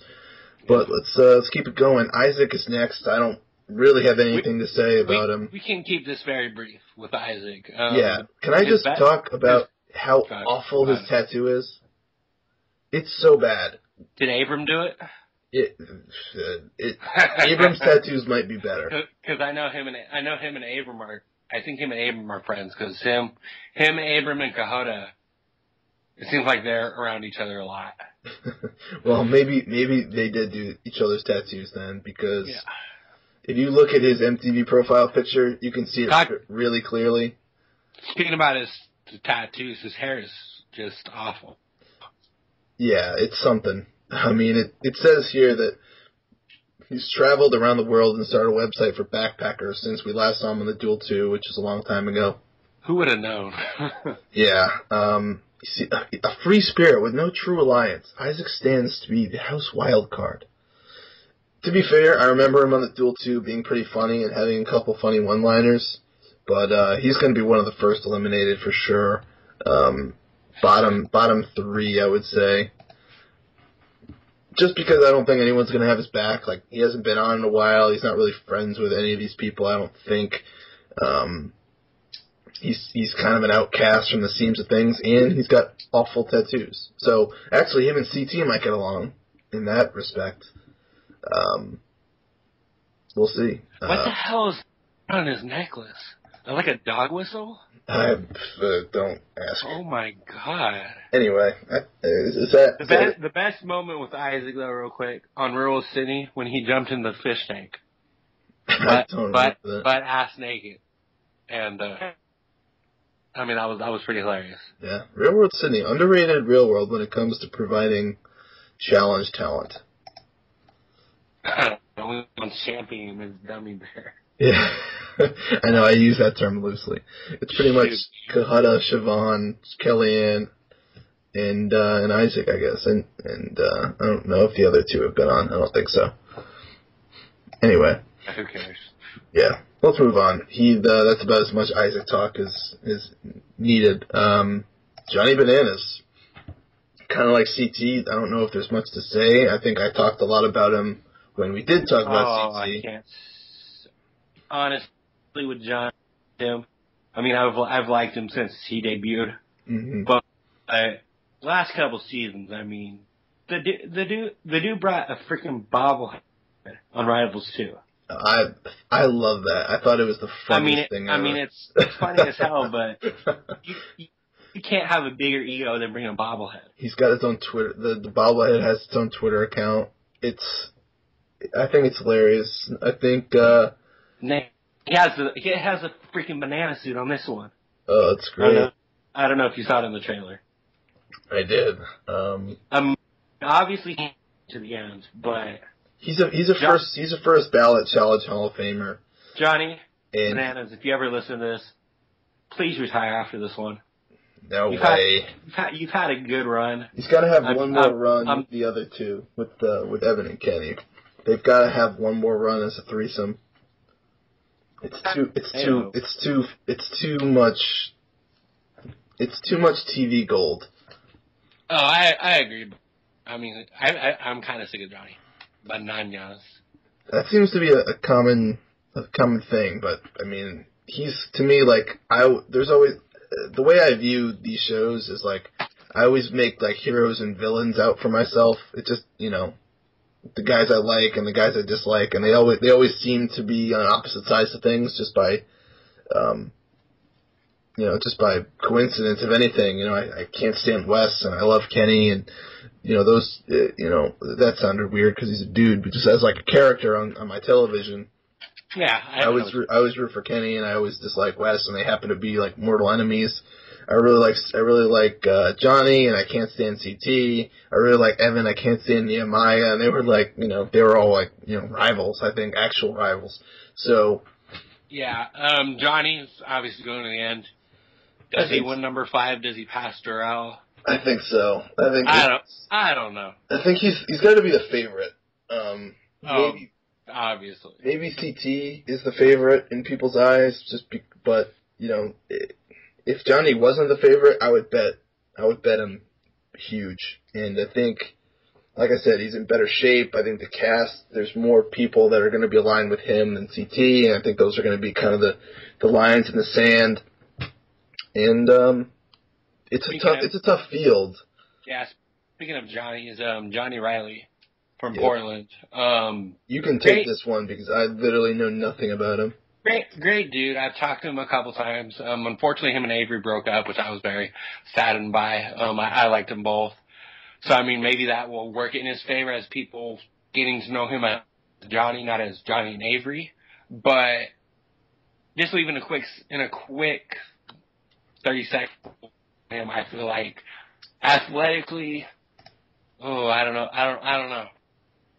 But let's uh, let's keep it going. Isaac is next. I don't really have anything to say about we, him. we can keep this very brief with Isaac. Um, Yeah. Can I just bet- talk about how Go ahead. awful Go his tattoo is? It's so bad. Did Abram do it? It, uh, it Abrams tattoos might be better. Because I know him and I know him and Abram are. I think him and Abram are friends because him, him, Abram, and Cohutta. It seems like they're around each other a lot. well, maybe maybe they did do each other's tattoos then because Yeah. if you look at his MTV profile picture, you can see it Talk- really clearly. Speaking about his tattoos, his hair is just awful. Yeah, it's something. I mean, it it says here that he's traveled around the world and started a website for backpackers since we last saw him on the Duel Two, which is a long time ago. Who would have known? Yeah. Um, you see, a, a free spirit with no true alliance. Isaac stands to be the house wild card. To be fair, I remember him on the Duel 2 being pretty funny and having a couple funny one-liners, but uh, he's going to be one of the first eliminated for sure. Um, bottom bottom three, I would say. Just because I don't think anyone's going to have his back. Like he hasn't been on in a while. He's not really friends with any of these people. I don't think. Um, he's he's kind of an outcast from the seams of things, and he's got awful tattoos. So actually, him and CT might get along in that respect. Um, we'll see. what the Uh, hell is on his necklace? Like a dog whistle? I uh, don't ask. Oh my god. Anyway, is, is that The is that- best, the best moment with Isaac though, real quick, on Rural City when he jumped in the fish tank, but but but ass naked, and uh, I mean that was that was pretty hilarious. Yeah, Real World Sydney underrated Real World when it comes to providing challenge talent. Only one champion is Dunbar. Yeah, I know I use that term loosely. It's pretty much. Cohutta, Shauvon, Kellyanne, and uh, and Isaac, I guess, and and uh, I don't know if the other two have been on. I don't think so. Anyway, Who cares? yeah, let's move on. He uh, that's about as much Isaac talk as is needed. Um, Johnny Bananas, kind of like CT. I don't know if there's much to say. I think I talked a lot about him when we did talk Oh, about I CT. can't. Honestly, with John, him, I mean, I've I've liked him since he debuted. hmm Uh, last couple seasons, I mean, the the dude the dude brought a freaking bobblehead on Rivals two. I I love that. I thought it was the funniest I mean, it, thing I mean, it's it's funny as hell, but you, you you can't have a bigger ego than bringing a bobblehead. He's got his own Twitter. The the bobblehead has its own Twitter account. It's, I think it's hilarious. I think, uh, Nah, He has a he has a freaking banana suit on this one. oh, it's I don't great. know, I don't know if you saw it in the trailer. I did. Um, Um, obviously to the end, but he's a he's a Yeah. first he's a first ballot challenge Hall of Famer, Johnny and Bananas, if you ever listen to this, please retire after this one. no You've had- way. You've had, you've had a good run. He's got to have I'm- one more I'm- run I'm- with the other two, with uh, with Evan and Kenny. They've got to have one more run as a threesome. It's too. It's too. It's too. It's too much. It's too much TV gold. Oh, I I agree. I mean, I, I I'm kind of sick of Johnny, but honest. That seems to be a, a common a common thing, but I mean, he's to me like I. There's always the way I view these shows is like I always make like heroes and villains out for myself. It just you know the guys I like and the guys I dislike, and they always they always seem to be on opposite sides of things just by, um, you know, just by coincidence. If anything, you know, I, I can't stand Wes and I love Kenny, and you know those, uh, you know, that sounded weird because he's a dude, but just as like a character on on my television, Yeah, I always root- I always root for Kenny, and I always dislike Wes, and they happen to be like mortal enemies. I really like I really like uh, Johnny, and I can't stand CT. I really like Evan. I can't stand Nehemiah, and they were like you know they were all like you know rivals. I think actual rivals. So Yeah, um, Johnny's obviously going to the end. Does I he win number five? Does he pass Darrell? I think so. I think I don't. I don't know. I think he's he's got to be the favorite. Um, Oh. maybe Obviously, maybe CT is the favorite in people's eyes, just be, but you know, i- if Johnny wasn't the favorite, I would bet I would bet him huge. And I think, like I said, he's in better shape. I think the cast, there's more people that are going to be aligned with him than CT, and I think those are going to be kind of the the lines in the sand. And um, it's a tough of- it's a tough field. yeah. Speaking of Johnny, is um Johnny Reilly from Yeah. Portland. Um, You can take Great. this one because I literally know nothing about him. Great, great dude. I've talked to him a couple times. Um, unfortunately, him and Avery broke up, which I was very saddened by. Um, I, I liked them both. So I mean, maybe that will work in his favor as people getting to know him as Johnny, not as Johnny and Avery. But just leaving a quick in a quick thirty seconds, him, I feel like athletically, oh, I don't know. I don't. I don't know.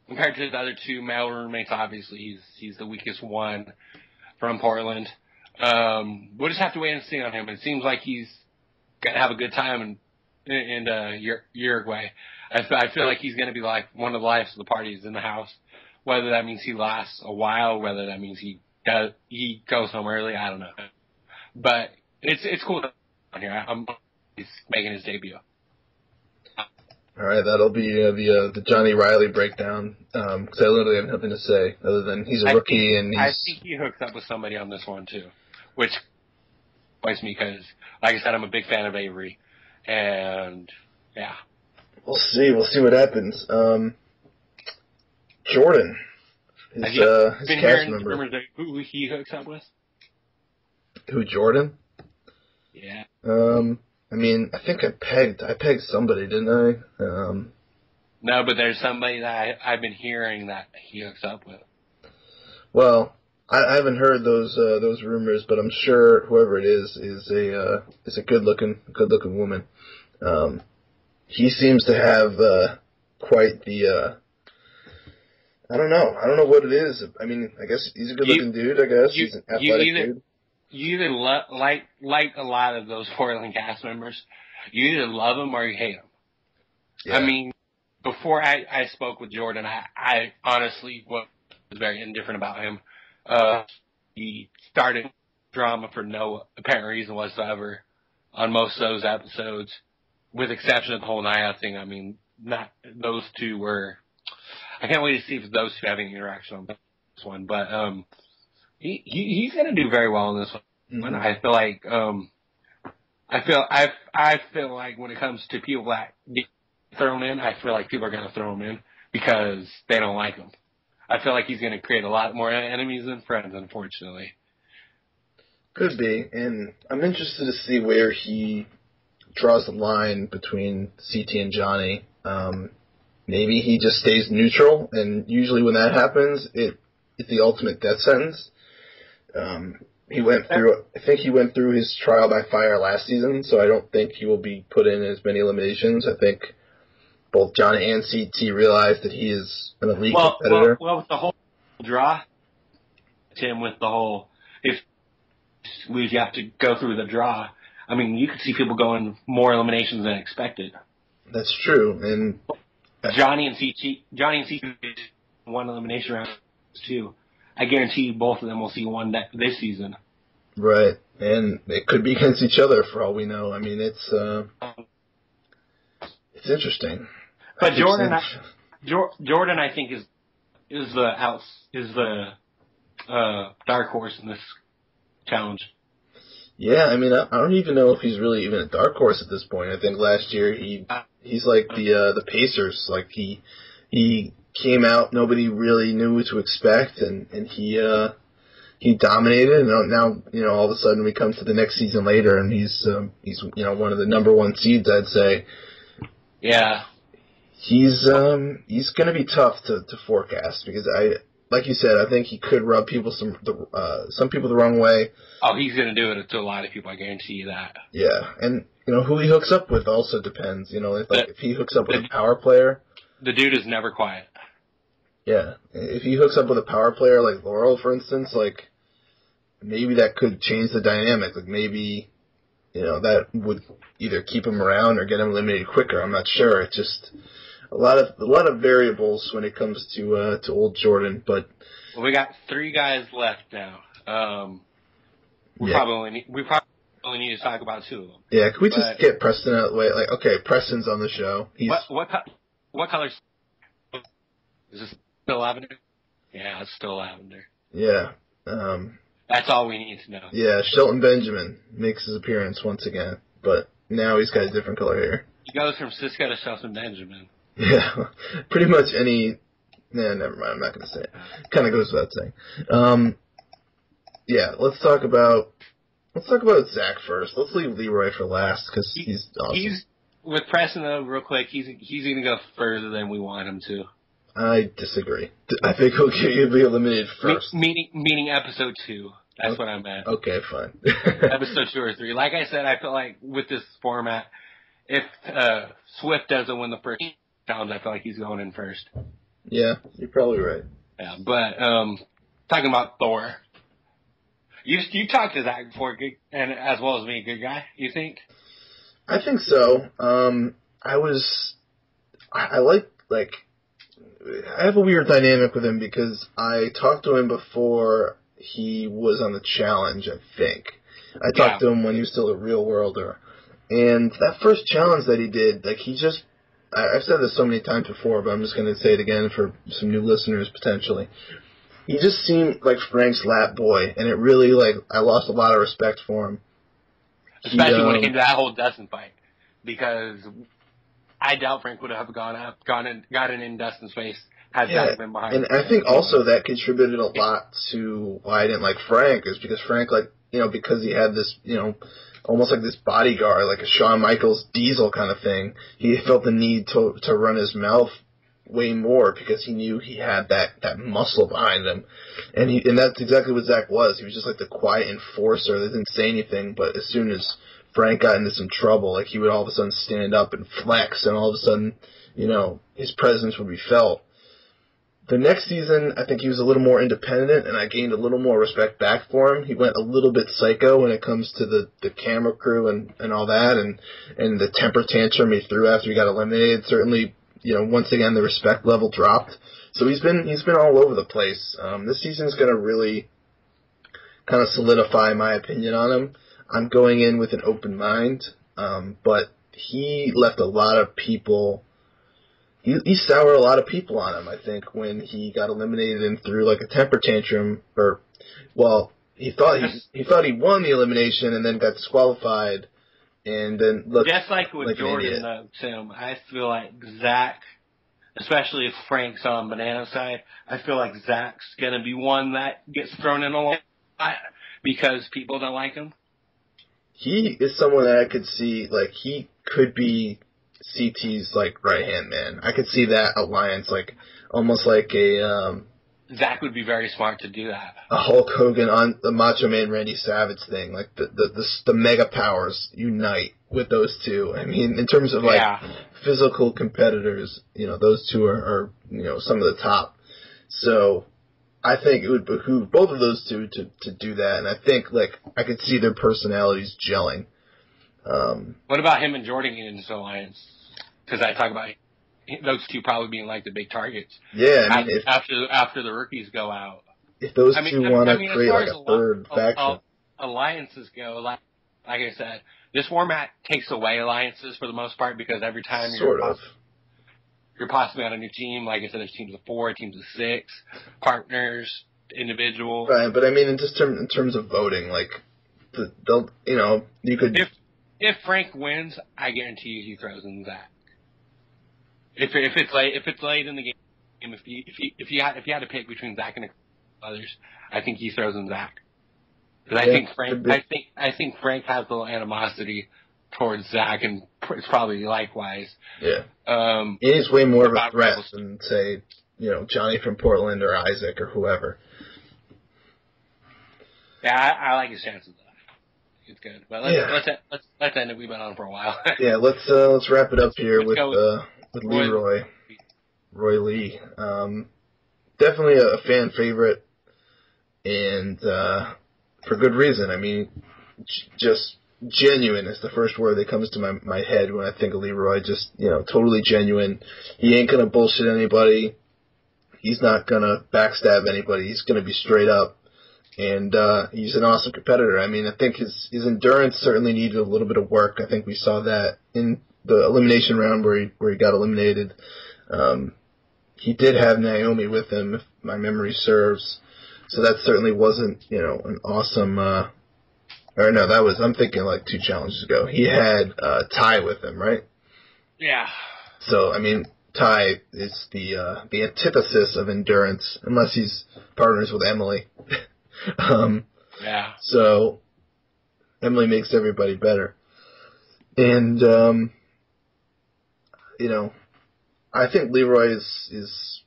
Compared to the other two male roommates, obviously he's he's the weakest one from Portland. Um, we'll just have to wait and see on him. It seems like he's gonna have a good time in in uh, Uruguay. I feel, I feel like he's gonna be like one of the lives of the parties in the house. Whether that means he lasts a while, whether that means he does he goes home early, I don't know. But it's it's cool on here. I'm he's making his debut. All right, that'll be uh, the uh, the Johnny Reilly breakdown. Because um, I literally have nothing to say other than he's a I rookie think, and he's. I think he hooks up with somebody on this one too, which annoys me because, like I said, I'm a big fan of Avery, and yeah. We'll see. We'll see what happens. Um, Jordan, his, uh, his been cast hearing member. rumors who he hooks up with? Who Jordan? Yeah. Um, I mean, I think I pegged I pegged somebody, didn't I? Um, no, but there's somebody that I, I've been hearing that he hooks up with. Well, I, I haven't heard those uh, those rumors, but I'm sure whoever it is is a uh, is a good looking good looking woman. Um, he seems to have uh, quite the. Uh, I don't know. I don't know what it is. I mean, I guess he's a good looking dude. I guess you, he's an athletic either, dude you either lo- like like a lot of those Portland cast members, you either love them or you hate them. Yeah. I mean, before I I spoke with Jordan, I I honestly was very indifferent about him. Uh, he started drama for no apparent reason whatsoever on most of those episodes, with exception of the whole Nia thing. I mean, not those two were. I can't wait to see if those two have any interaction on this one, but um he, he he's gonna do very well in this one. Mhm. I feel like um I feel I I feel like when it comes to people that get thrown in, I feel like people are gonna throw him in because they don't like him. I feel like he's gonna create a lot more enemies than friends, unfortunately. Could be, and I'm interested to see where he draws the line between CT and Johnny. Um, maybe he just stays neutral, and usually when that happens, it it's the ultimate death sentence. Um, he went through, I think he went through his trial by fire last season, so I don't think he will be put in as many eliminations. I think both Johnny and CT realize that he is an elite Well, well, competitor. well, with the whole draw, Tim, with the whole if you have to go through the draw. I mean, you could see people going more eliminations than expected. That's true, and Johnny and CT, Johnny and CT one elimination round too. I guarantee you both of them will see one that this season. right, and it could be against each other for all we know. I mean, it's uh, it's interesting. But Jordan, I, Jordan, I think is is the outs is the uh, dark horse in this challenge. Yeah, I mean, I, I don't even know if he's really even a dark horse at this point. I think last year he he's like the uh, the Pacers. Like he he came out, nobody really knew what to expect, and and he uh he dominated. And now- you know all of a sudden we come to the next season later, and he's um, he's you know one of the number one seeds. I'd say Yeah, he's um he's gonna be tough to to forecast because I. Like you said, I think he could rub people some the, uh, some people the wrong way. Oh, he's gonna do it to a lot of people. I guarantee you that. Yeah, and you know who he hooks up with also depends. You know, if like The- if he hooks up with the- a power player, The dude is never quiet. Yeah, if he hooks up with a power player like Laurel, for instance, like maybe that could change the dynamic. Like maybe you know that would either keep him around or get him eliminated quicker. I'm not sure. It's just a lot of a lot of variables when it comes to uh, to old Jordan, but Well, we got three guys left now. Um, we Yeah. probably only need, we probably only need to talk about two of them. yeah, can we just But- get Preston out of the way? Like, okay, Preston's on the show. He's What what what colors? Is this still lavender? Yeah, it's still lavender. yeah. Um, That's all we need to know. Yeah, Shelton Benjamin makes his appearance once again, but now he's got a different color hair. He goes from Sisqó to Shelton Benjamin. Yeah, pretty much any. Nah, never mind. I'm not going to say it. Kind of goes without saying. Um, yeah, let's talk about let's talk about Zach first. Let's leave Leroy for last because He- he's awesome. He's with Preston though, real quick. He's he's gonna go further than we want him to. I disagree. I think he'll, get, be eliminated first. meaning meaning episode two. That's what I meant. Okay, fine. episode two or three. Like I said, I feel like with this format, if uh, Swift doesn't win the first challenge, I feel like he's going in first. Yeah, you're probably right. Yeah, but um, talking about Thor, you you talked to Zach before, good, and as well as me, a good guy. You think? I think so. Um, I was, I, I like like, I have a weird dynamic with him because I talked to him before he was on the challenge. I think I talked Yeah. to him when he was still a real worlder, and that first challenge that he did, like he just. I- I've said this so many times before, but I'm just going to say it again for some new listeners potentially. He just seemed like Frank's lap boy, and it really like I lost a lot of respect for him. He, Especially when it um, came to that whole Dustin fight, because I doubt Frank would have gone up, gone and gotten in Dustin's face had Yeah, Zach been behind. And I think also that contributed a lot to why I didn't like Frank is because Frank, like, you know, because he had this, you know, almost like this bodyguard, like a Shawn Michaels diesel kind of thing, he felt the need to, to run his mouth way more because he knew he had that, that muscle behind him. And he, and that's exactly what Zach was. He was just like the quiet enforcer that didn't say anything, but as soon as Frank got into some trouble, like he would all of a sudden stand up and flex and all of a sudden, you know, his presence would be felt the next season, I think he was a little more independent, and I gained a little more respect back for him. He went a little bit psycho when it comes to the the camera crew and and all that, and and the temper tantrum he threw after he got eliminated. Certainly, you know, once again the respect level dropped. So he's been he's been all over the place. Um, this season's going to really kind of solidify my opinion on him. I'm going in with an open mind, um, but he left a lot of people he, he soured a lot of people on him. I think when he got eliminated and threw like a temper tantrum, or well, he thought he he thought he won the elimination and then got disqualified, and then looked Just like with like Jordan, though, Tim, I feel like Zach, especially if Frank's on Banana side, I feel like Zach's gonna be one that gets thrown in a lot because people don't like him. He is someone that I could see like he could be CT's like right hand man. I could see that alliance like almost like a um Zach would be very smart to do that. a Hulk Hogan on the Macho Man Randy Savage thing. Like the the the, the mega powers unite with those two. I mean, in terms of like yeah, physical competitors, you know, those two are, are you know some of the top. So I think it would behoove both of those two to to do that, and I think like I could see their personalities gelling. Um, what about him and Jordan getting into alliance? Because I talk about those two probably being like the big targets yeah, I mean, after, if after after the rookies go out. if those I mean, two I- want I to mean, as create like a third al- faction, al- alliances go, like like I said, this format takes away alliances for the most part because every time you're sort of. You're possibly on a new team. Like I said, there's teams of four, teams of six, partners, individual. Right, but I mean, in just term, in terms of voting, like the, they'll, you know, you could If if Frank wins, I guarantee you he throws in Zach. If if it's late if it's late in the game, if you if you if you had if you had to pick between Zach and others, I think he throws in Zach. Because I think Frank. I think I think Frank has a little animosity towards Zach, and it's probably likewise. yeah. Um, He way more of a threat than say, you know, Johnny from Portland or Isaac or whoever. yeah, I, I like his chances. though. It's good, but let's Yeah. let's let's let's end it. We've been on for a while. Yeah, let's uh, let's wrap it up here Let's with with uh, with Roy- Leroy, Roy Lee. Um, definitely a, a fan favorite, and uh, for good reason. I mean, j- just genuine is the first word that comes to my my head when I think of Leroy. Just you know, totally genuine. He ain't gonna bullshit anybody. He's not gonna backstab anybody. He's gonna be straight up. And uh, he's an awesome competitor. I mean, I think his his endurance certainly needed a little bit of work. I think we saw that in the elimination round where he where he got eliminated. Um, he did have Naomi with him, if my memory serves. So that certainly wasn't, you know, an awesome. Uh, or no, that was I'm thinking like two challenges ago. He had uh, Ty with him, right? yeah, So I mean, Ty is the uh, the antithesis of endurance, unless he's partners with Emily. um, yeah. so Emily makes everybody better. And um you know, I think Leroy is is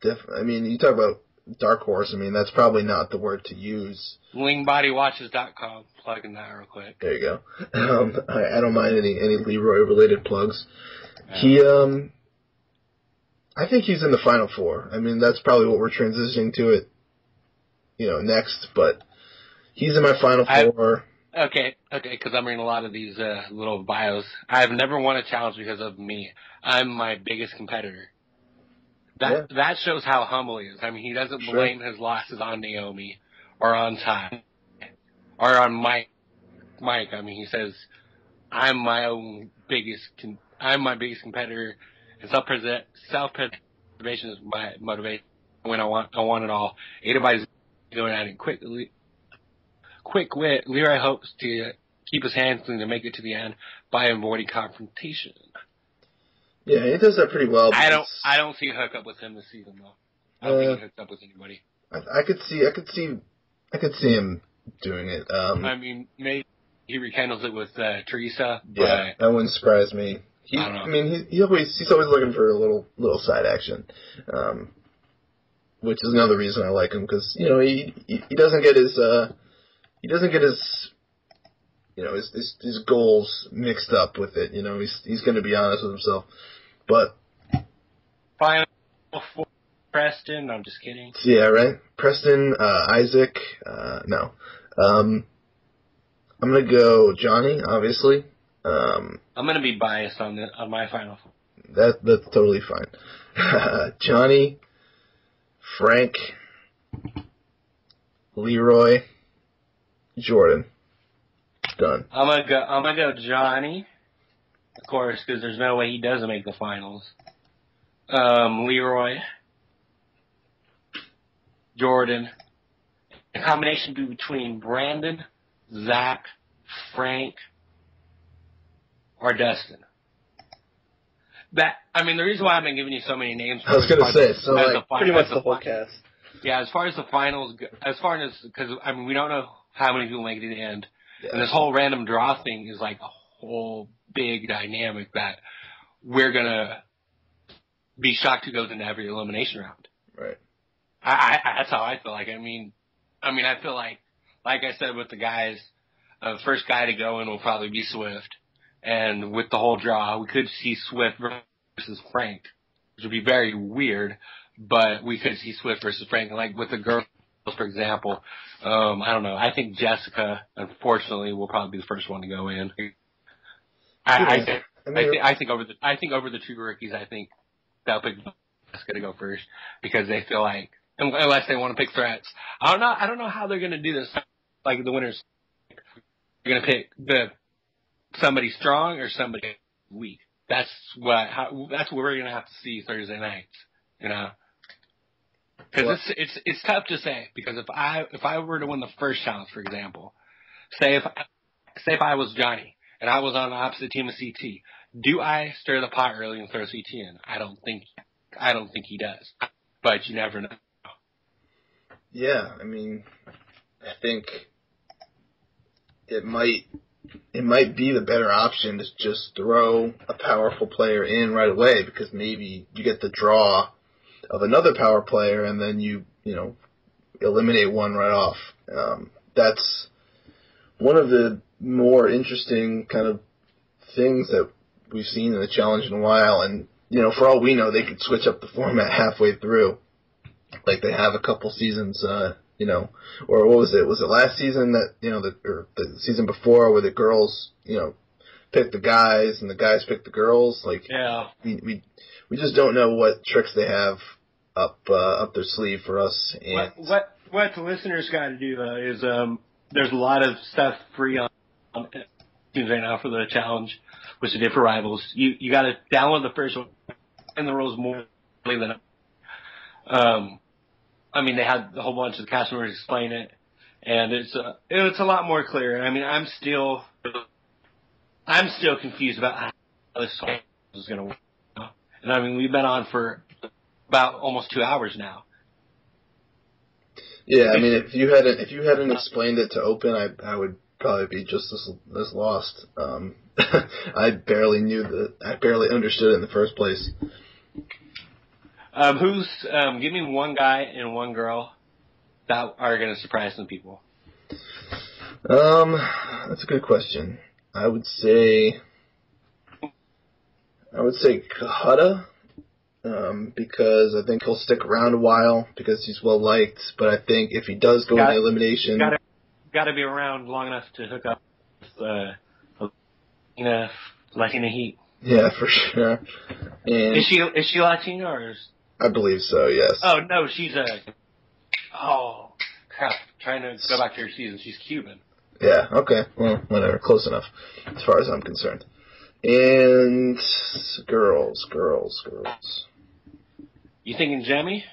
def- I mean, you talk about dark horse, I mean, that's probably not the word to use. Wingbodywatches.com. Plugging that real quick. There you go. Um I, I don't mind any any Leroy related plugs. He um I think he's in the final four. I mean, that's probably what we're transitioning to it, you know, next. But he's in my final I- four. Okay, okay, because I'm reading a lot of these uh, little bios. I've never won a challenge because of me. I'm my biggest competitor. That that shows how humble he is. I mean, he doesn't Sure. blame his losses on Naomi or on Ty or on Mike. Mike, I mean, he says, "I'm my own biggest. Con- I'm my biggest competitor, and self self preservation is my motivation. When I want, I want it all. Everybody's going at it quickly, quick wit, Leroy hopes to keep his hands clean to make it to the end by avoiding confrontation. Yeah, he does that pretty well. I don't, I don't see a hookup with him this season though. I don't Uh, think he hooks up with anybody. I, I could see, I could see, I could see him doing it. Um, I mean, maybe he rekindles it with uh, Theresa, but yeah, that wouldn't surprise me. He, I don't know. I mean, he, he always, he's always looking for a little, little side action. Um, which is another reason I like him because you know he, he he doesn't get his uh he doesn't get his you know his his, his goals mixed up with it. You know he's he's going to be honest with himself. But final four, Preston. I'm just kidding. yeah, right. Preston, uh, Isaac, uh, no. Um, I'm gonna go Johnny, obviously. Um, I'm gonna be biased on the on my final four. that that's totally fine. Johnny, Frank, Leroy, Jordan. Done. I'm gonna go. I'm gonna go Johnny, of course, because there's no way he doesn't make the finals. Um, Leroy, Jordan, a combination between Brandon, Zach, Frank, or Dustin. That I mean, the reason why I've been giving you so many names. I was gonna say, as so the like pretty much the the whole cast. Yeah, as far as the finals, go, as far as because I mean, we don't know how many people make it to the end. And this whole random draw thing is like a whole big dynamic that we're gonna be shocked who goes into every elimination round. Right. I, I, that's how I feel like. I mean, I mean, I feel like, like I said with the guys, uh, first guy to go in will probably be Swift, and with the whole draw, we could see Swift versus Frank, which would be very weird, but we could see Swift versus Frank. Like with the girls, for example, um, I don't know. I think Jessica, unfortunately, will probably be the first one to go in. I, I, think- I think I think over the I think over the two rookies, I think they'll pick Jessica to go first because they feel like unless they want to pick threats. I don't know. I don't know how they're going to do this. Like the winners, they're going to pick the somebody strong or somebody weak. That's what how, that's what we're going to have to see Thursday nights. You know. Because it's it's it's tough to say because if I if I were to win the first challenge, for example, say if say if I was Johnny and I was on the opposite team of CT, do I stir the pot early and throw CT in? I don't think I don't think he does, but you never know. yeah, I mean, I think it might it might be the better option to just throw a powerful player in right away because maybe you get the draw of another power player and then you you know eliminate one right off. Um, that's one of the more interesting kind of things that we've seen in the challenge in a while. And you know, for all we know, they could switch up the format halfway through, like they have a couple seasons. Uh, you know, or what was it? Was it last season that you know the or the season before where the girls you know picked the guys and the guys picked the girls? Like Yeah. we we we just don't know what tricks they have up uh, up their sleeve for us. And What what what the listeners got to do uh, is um, there's a lot of stuff free on, on iTunes right now for the challenge, which is different rivals. You you got to download the first one and the rules more than um. I mean, they had a whole bunch of cast members explain it, and it's uh, it's a lot more clear. I mean, I'm still I'm still confused about how this is going to work. And I mean, we've been on for about almost two hours now. Yeah, I mean, if you hadn't if you hadn't explained it to Open, I I would probably be just as as lost. Um, I barely knew the I barely understood it in the first place. Um, who's um, give me one guy and one girl that are going to surprise some people. Um, that's a good question. I would say I would say Cohutta um, because I think he'll stick around a while because he's well liked. But I think if he does go Got- in the elimination, Got got to be around long enough to hook up with uh, Latina Latina Heat. yeah, for sure. And Is she is she Latina or? Is, I believe so. Yes. oh no, she's a. Oh crap! Trying to go back to her season. She's Cuban. Yeah, okay. Well, whatever. Close enough, as far as I'm concerned. And girls, girls, girls. You thinking Jamie?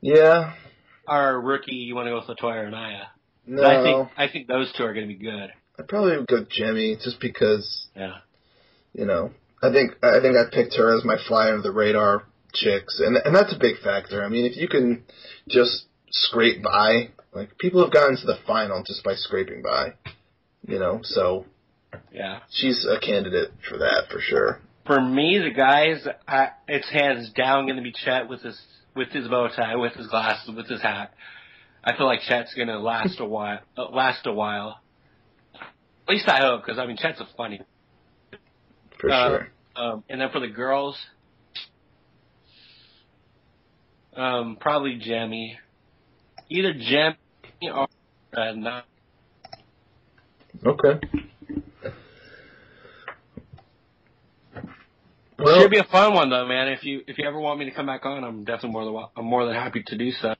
Yeah. Our rookie, you want to go with Latoya or Nia? No. I think I think those two are going to be good. I'd probably go Jemmye just because, Yeah. you know, I think I think I picked her as my fly under the radar chicks, and and that's a big factor. I mean, if you can just scrape by, like people have gotten to the final just by scraping by, you know, so Yeah. she's a candidate for that for sure. For me, the guys, I, it's hands down going to be Chet with his with his bow tie, with his glasses, with his hat. I feel like Chet's going to last a while. Uh, last a while. At least I hope, because I mean Chet's a funny. For Uh, sure. Um, and then for the girls, um, probably Jemmye, either Jemmye or uh, not. Okay. Well, Should be a fun one though, man. If you if you ever want me to come back on, I'm definitely more than I'm more than happy to do so.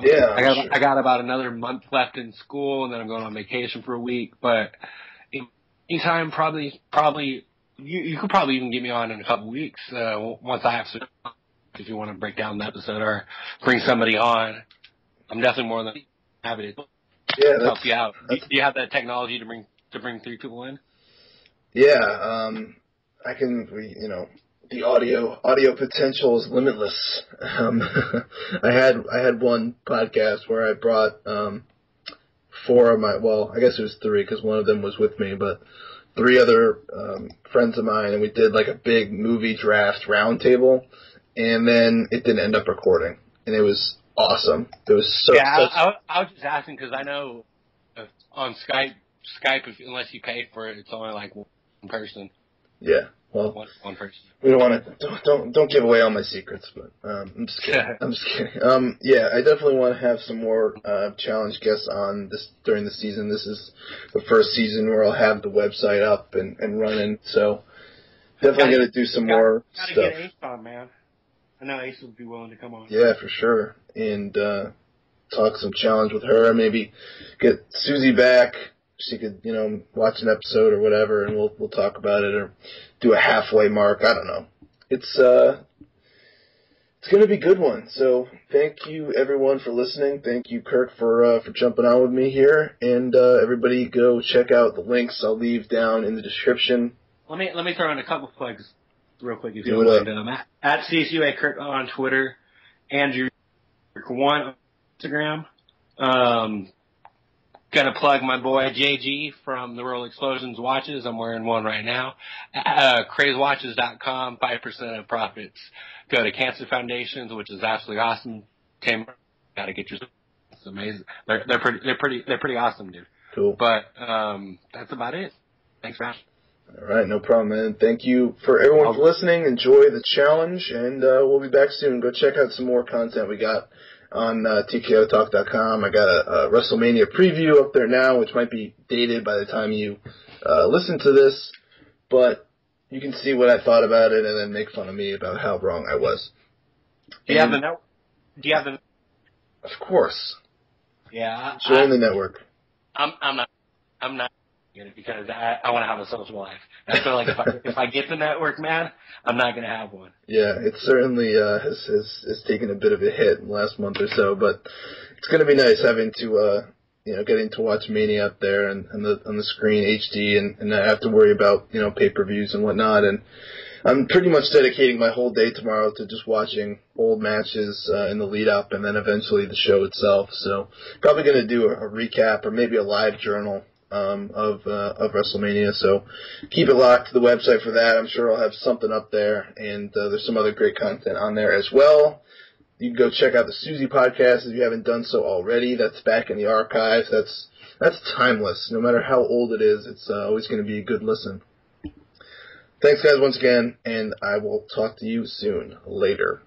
yeah, I got sure. I got about another month left in school, and then I'm going on vacation for a week. But anytime, probably probably you you could probably even get me on in a couple weeks uh, once I have some. If you want to break down the episode or bring somebody on, I'm definitely more than happy to yeah, help you out. Do you have that technology to bring to bring three people in? yeah. Um, I can, we, you know, the audio audio potential is limitless. Um, I had I had one podcast where I brought um, four of my well, I guess it was three because one of them was with me, but three other um, friends of mine, and we did like a big movie draft roundtable, and then it didn't end up recording, and it was awesome. It was so yeah, such, I, I, I was just asking because I know uh, on Skype, Skype, if, unless you pay for it, it's only like one person, yeah. Well, one, one person. we don't want to don't, don't don't give away all my secrets, but um, I'm just kidding. I'm just kidding. Um, yeah, I definitely want to have some more uh, challenge guests on this during the season. This is the first season where I'll have the website up and, and running, so definitely Gotta- gonna do some gotta- more Gotta stuff. get Ace on, man. I know Ace would be willing to come on. Yeah, for sure, and uh, talk some challenge with her. Maybe get Susie back. She could, you know, watch an episode or whatever, and we'll we'll talk about it or do a halfway mark. I don't know. It's uh, it's gonna be a good one. So thank you everyone for listening. Thank you Kirk for uh, for jumping on with me here, and uh, everybody go check out the links I'll leave down in the description. Let me let me throw in a couple plugs real quick if Do you mind. Um, at, at CCUA Kirk on Twitter, Andrew Kirk one on Instagram. Um, gonna plug my boy JG from the Real World Explosions watches. I'm wearing one right now. Uh, crazewatches.com. Five percent of profits go to Cancer Foundations, which is absolutely awesome. Tim, gotta get your. It's amazing. They're they're pretty they're pretty they're pretty awesome, dude. Cool. But um, that's about it. Thanks, man. All right, no problem, man. Thank you for everyone for listening. Enjoy the challenge, and uh, we'll be back soon. Go check out some more content we got on uh, TKOTalk.com. I got a, a WrestleMania preview up there now, which might be dated by the time you uh, listen to this, but you can see what I thought about it and then make fun of me about how wrong I was. Do you have the And, net? Do you have the? Of course, Yeah, join the network. I'm. I'm not. I'm not it because I, I want to have a social life. I feel like if I if I get the network, man, I'm not gonna have one. Yeah, it certainly uh, has, has has taken a bit of a hit in the last month or so, but it's going to be nice having to uh, you know getting to watch Mania up there and, and the on the screen HD and, and not have to worry about you know pay per views and whatnot. And I'm pretty much dedicating my whole day tomorrow to just watching old matches uh, in the lead up and then eventually the show itself. So probably going to do a, a recap or maybe a live journal um, of uh, of WrestleMania. So keep it locked to the website for that. I'm sure I'll have something up there, and uh, there's some other great content on there as well. You can go check out the Susie podcast if you haven't done so already. That's back in the archives. That's that's timeless. No matter how old it is, it's uh, always going to be a good listen. Thanks, guys, once again, and I will talk to you soon. Later.